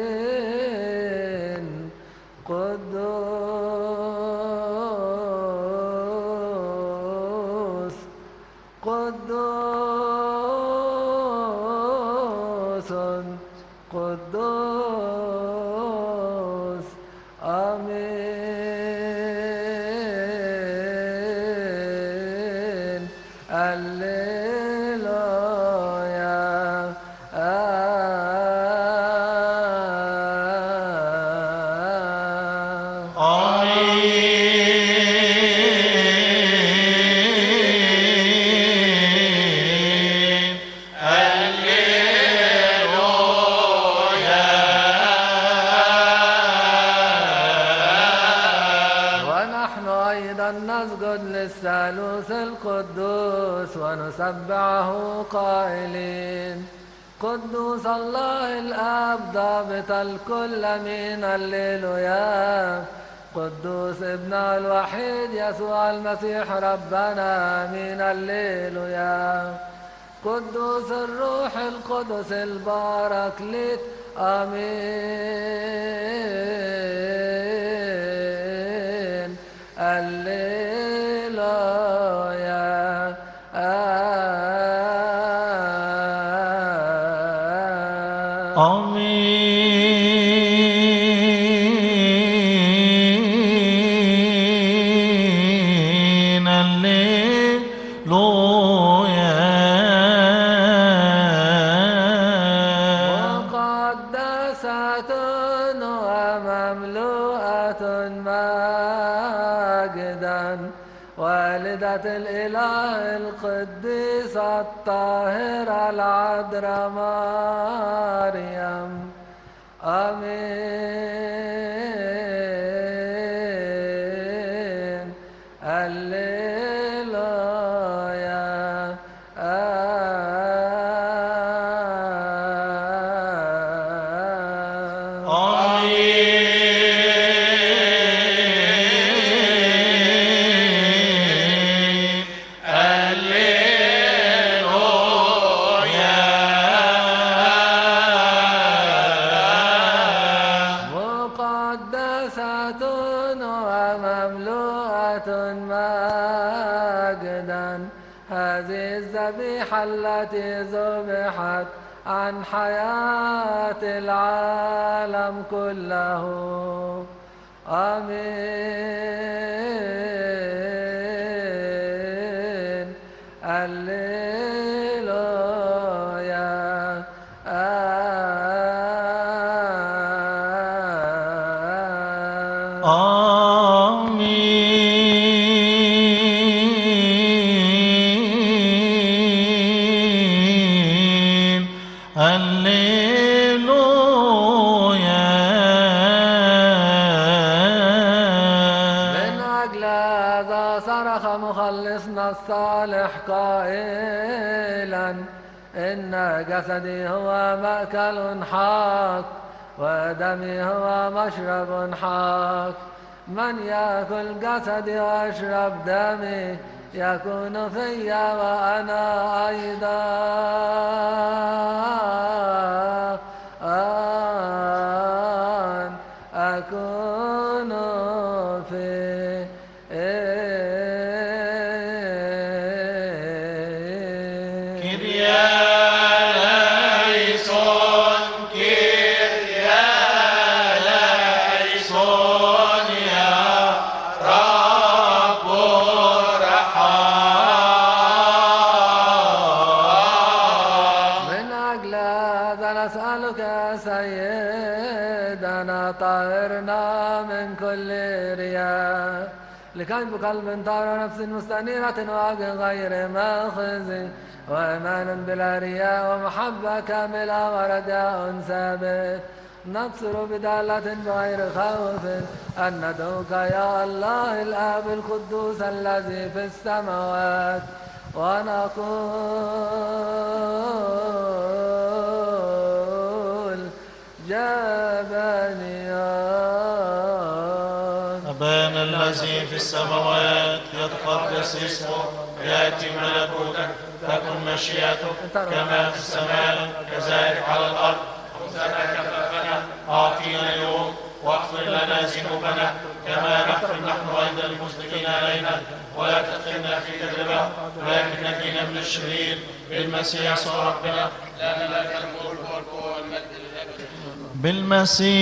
ونسبعه قائلين قدوس الله الآب ضابط الكل من الليلويا قدوس ابن الوحيد يسوع المسيح ربنا من الليلويا قدوس الروح القدس الباركليت آمين. الليلويا القديسة الطاهرة التي ذبحت عن حياة العالم كله. آمين. جسدي هو مأكل حق ودمي هو مشرب حق. من يأكل جسدي ويشرب دمي يكون في وأنا أيضا. لكي بقلب طار ونفس مستنيرة وجه غير ماخذ. وإيمان بلا رياء ومحبة كاملة ورجاء ثابت. نبصر بدالة بغير خوف. أن ندعوك يا الله الآب القدوس الذي في السماوات. ونقول جبنيان أبانا الذي في السماوات يتقدس اسمه يأتي ملكوتك تكن مشيئتك كما في السماء كذلك على الأرض. خبزنا كفافنا أعطينا اليوم واغفر لنا ذنوبنا كما نغفر نحن أيضا المذنبين علينا. ولا تدخلنا في تجربة ولكن نجينا من الشرير. بالمسيح يسوع ربنا. لا لا الملك والقوة والمجد بالمسيح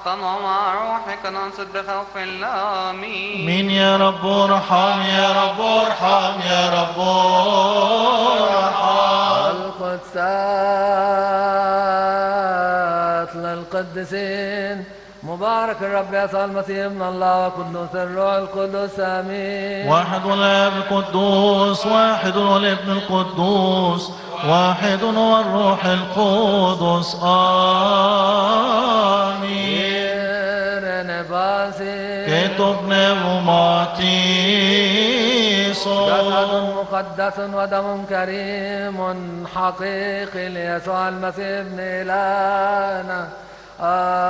استحقا ومع روحك ننصت بخوف الله آمين مين يا رب ارحم يا رب ارحم يا رب ارحم. القدسات مثل القديسين مبارك الرب يسوع المسيح ابن الله وقدوس الروح القدس آمين. واحد والاب القدوس واحد والابن القدوس واحد والروح القدس آمين. كتب نبوماتيسو جسد مقدس ودم كريم حقيقي ليسوع المسيح ابن إلهنا. آمين.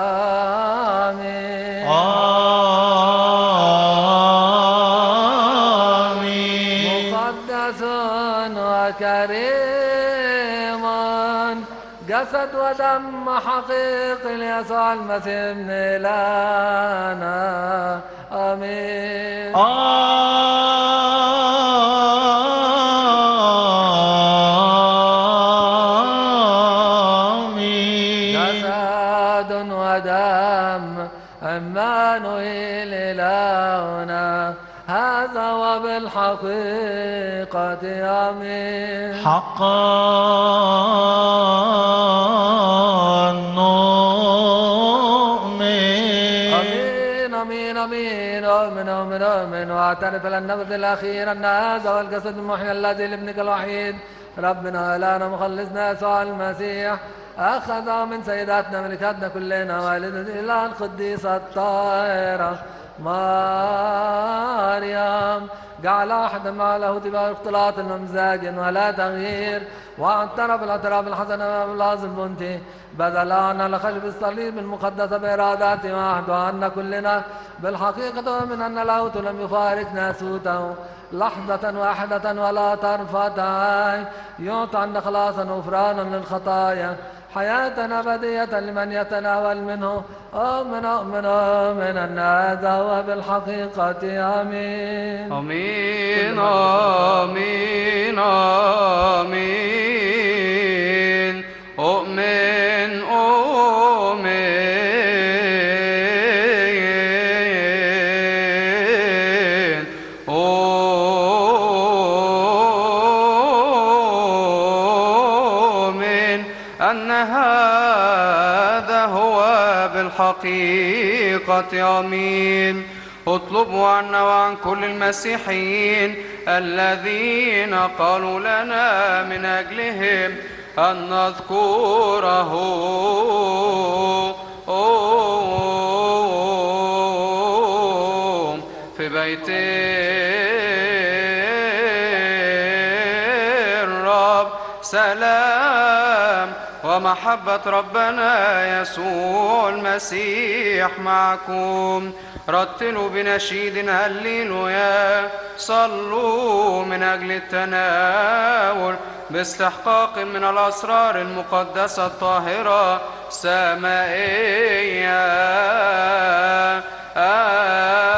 آمين. مقدس وكريم جسد ودم حقيقي ليسوع المسيح ابن إلهنا آمين آمين. جسد ودم عمانوئيل إلهنا. هذا وبالحقيقة آمين. حقا. واعترف للنفس الأخير أن هذا هو الجسد المحيي الذي لابنك الوحيد. ربنا إلهنا مخلصنا يسوع المسيح. أخذ من سيداتنا ملكاتنا كلنا والدة الإله القديسة الطاهرة مريم. جعل أحدا مع له تبع اختلاط ومزاج ولا تغيير. واعترف الاعتراف الحسن أمام الله البنتي بدل عنا لخشب الصليب المقدسة بإرادته وعهده عنا كلنا بالحقيقة من أن لاهوت لم يفارق ناسوته لحظة واحدة ولا طرفة يعطى عنا خلاصا وغفرانا للخطايا. حياة أبدية لمن يتناول منه. آمن آمن آمن أن هذا هو بالحقيقة آمين. آمين آمين آمين. بالحقيقة آمين. اطلبوا عنا وعن كل المسيحيين الذين قالوا لنا من أجلهم أن نذكره. في بيت الرب سلام. ومحبة ربنا يسوع المسيح معكم. رتلوا بنشيد هللويا. صلوا من أجل التناول باستحقاق من الأسرار المقدسة الطاهرة. سمائية يا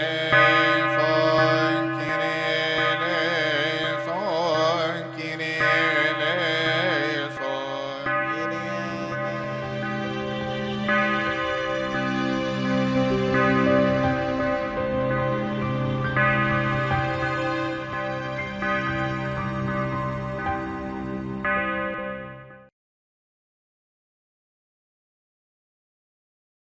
Amen.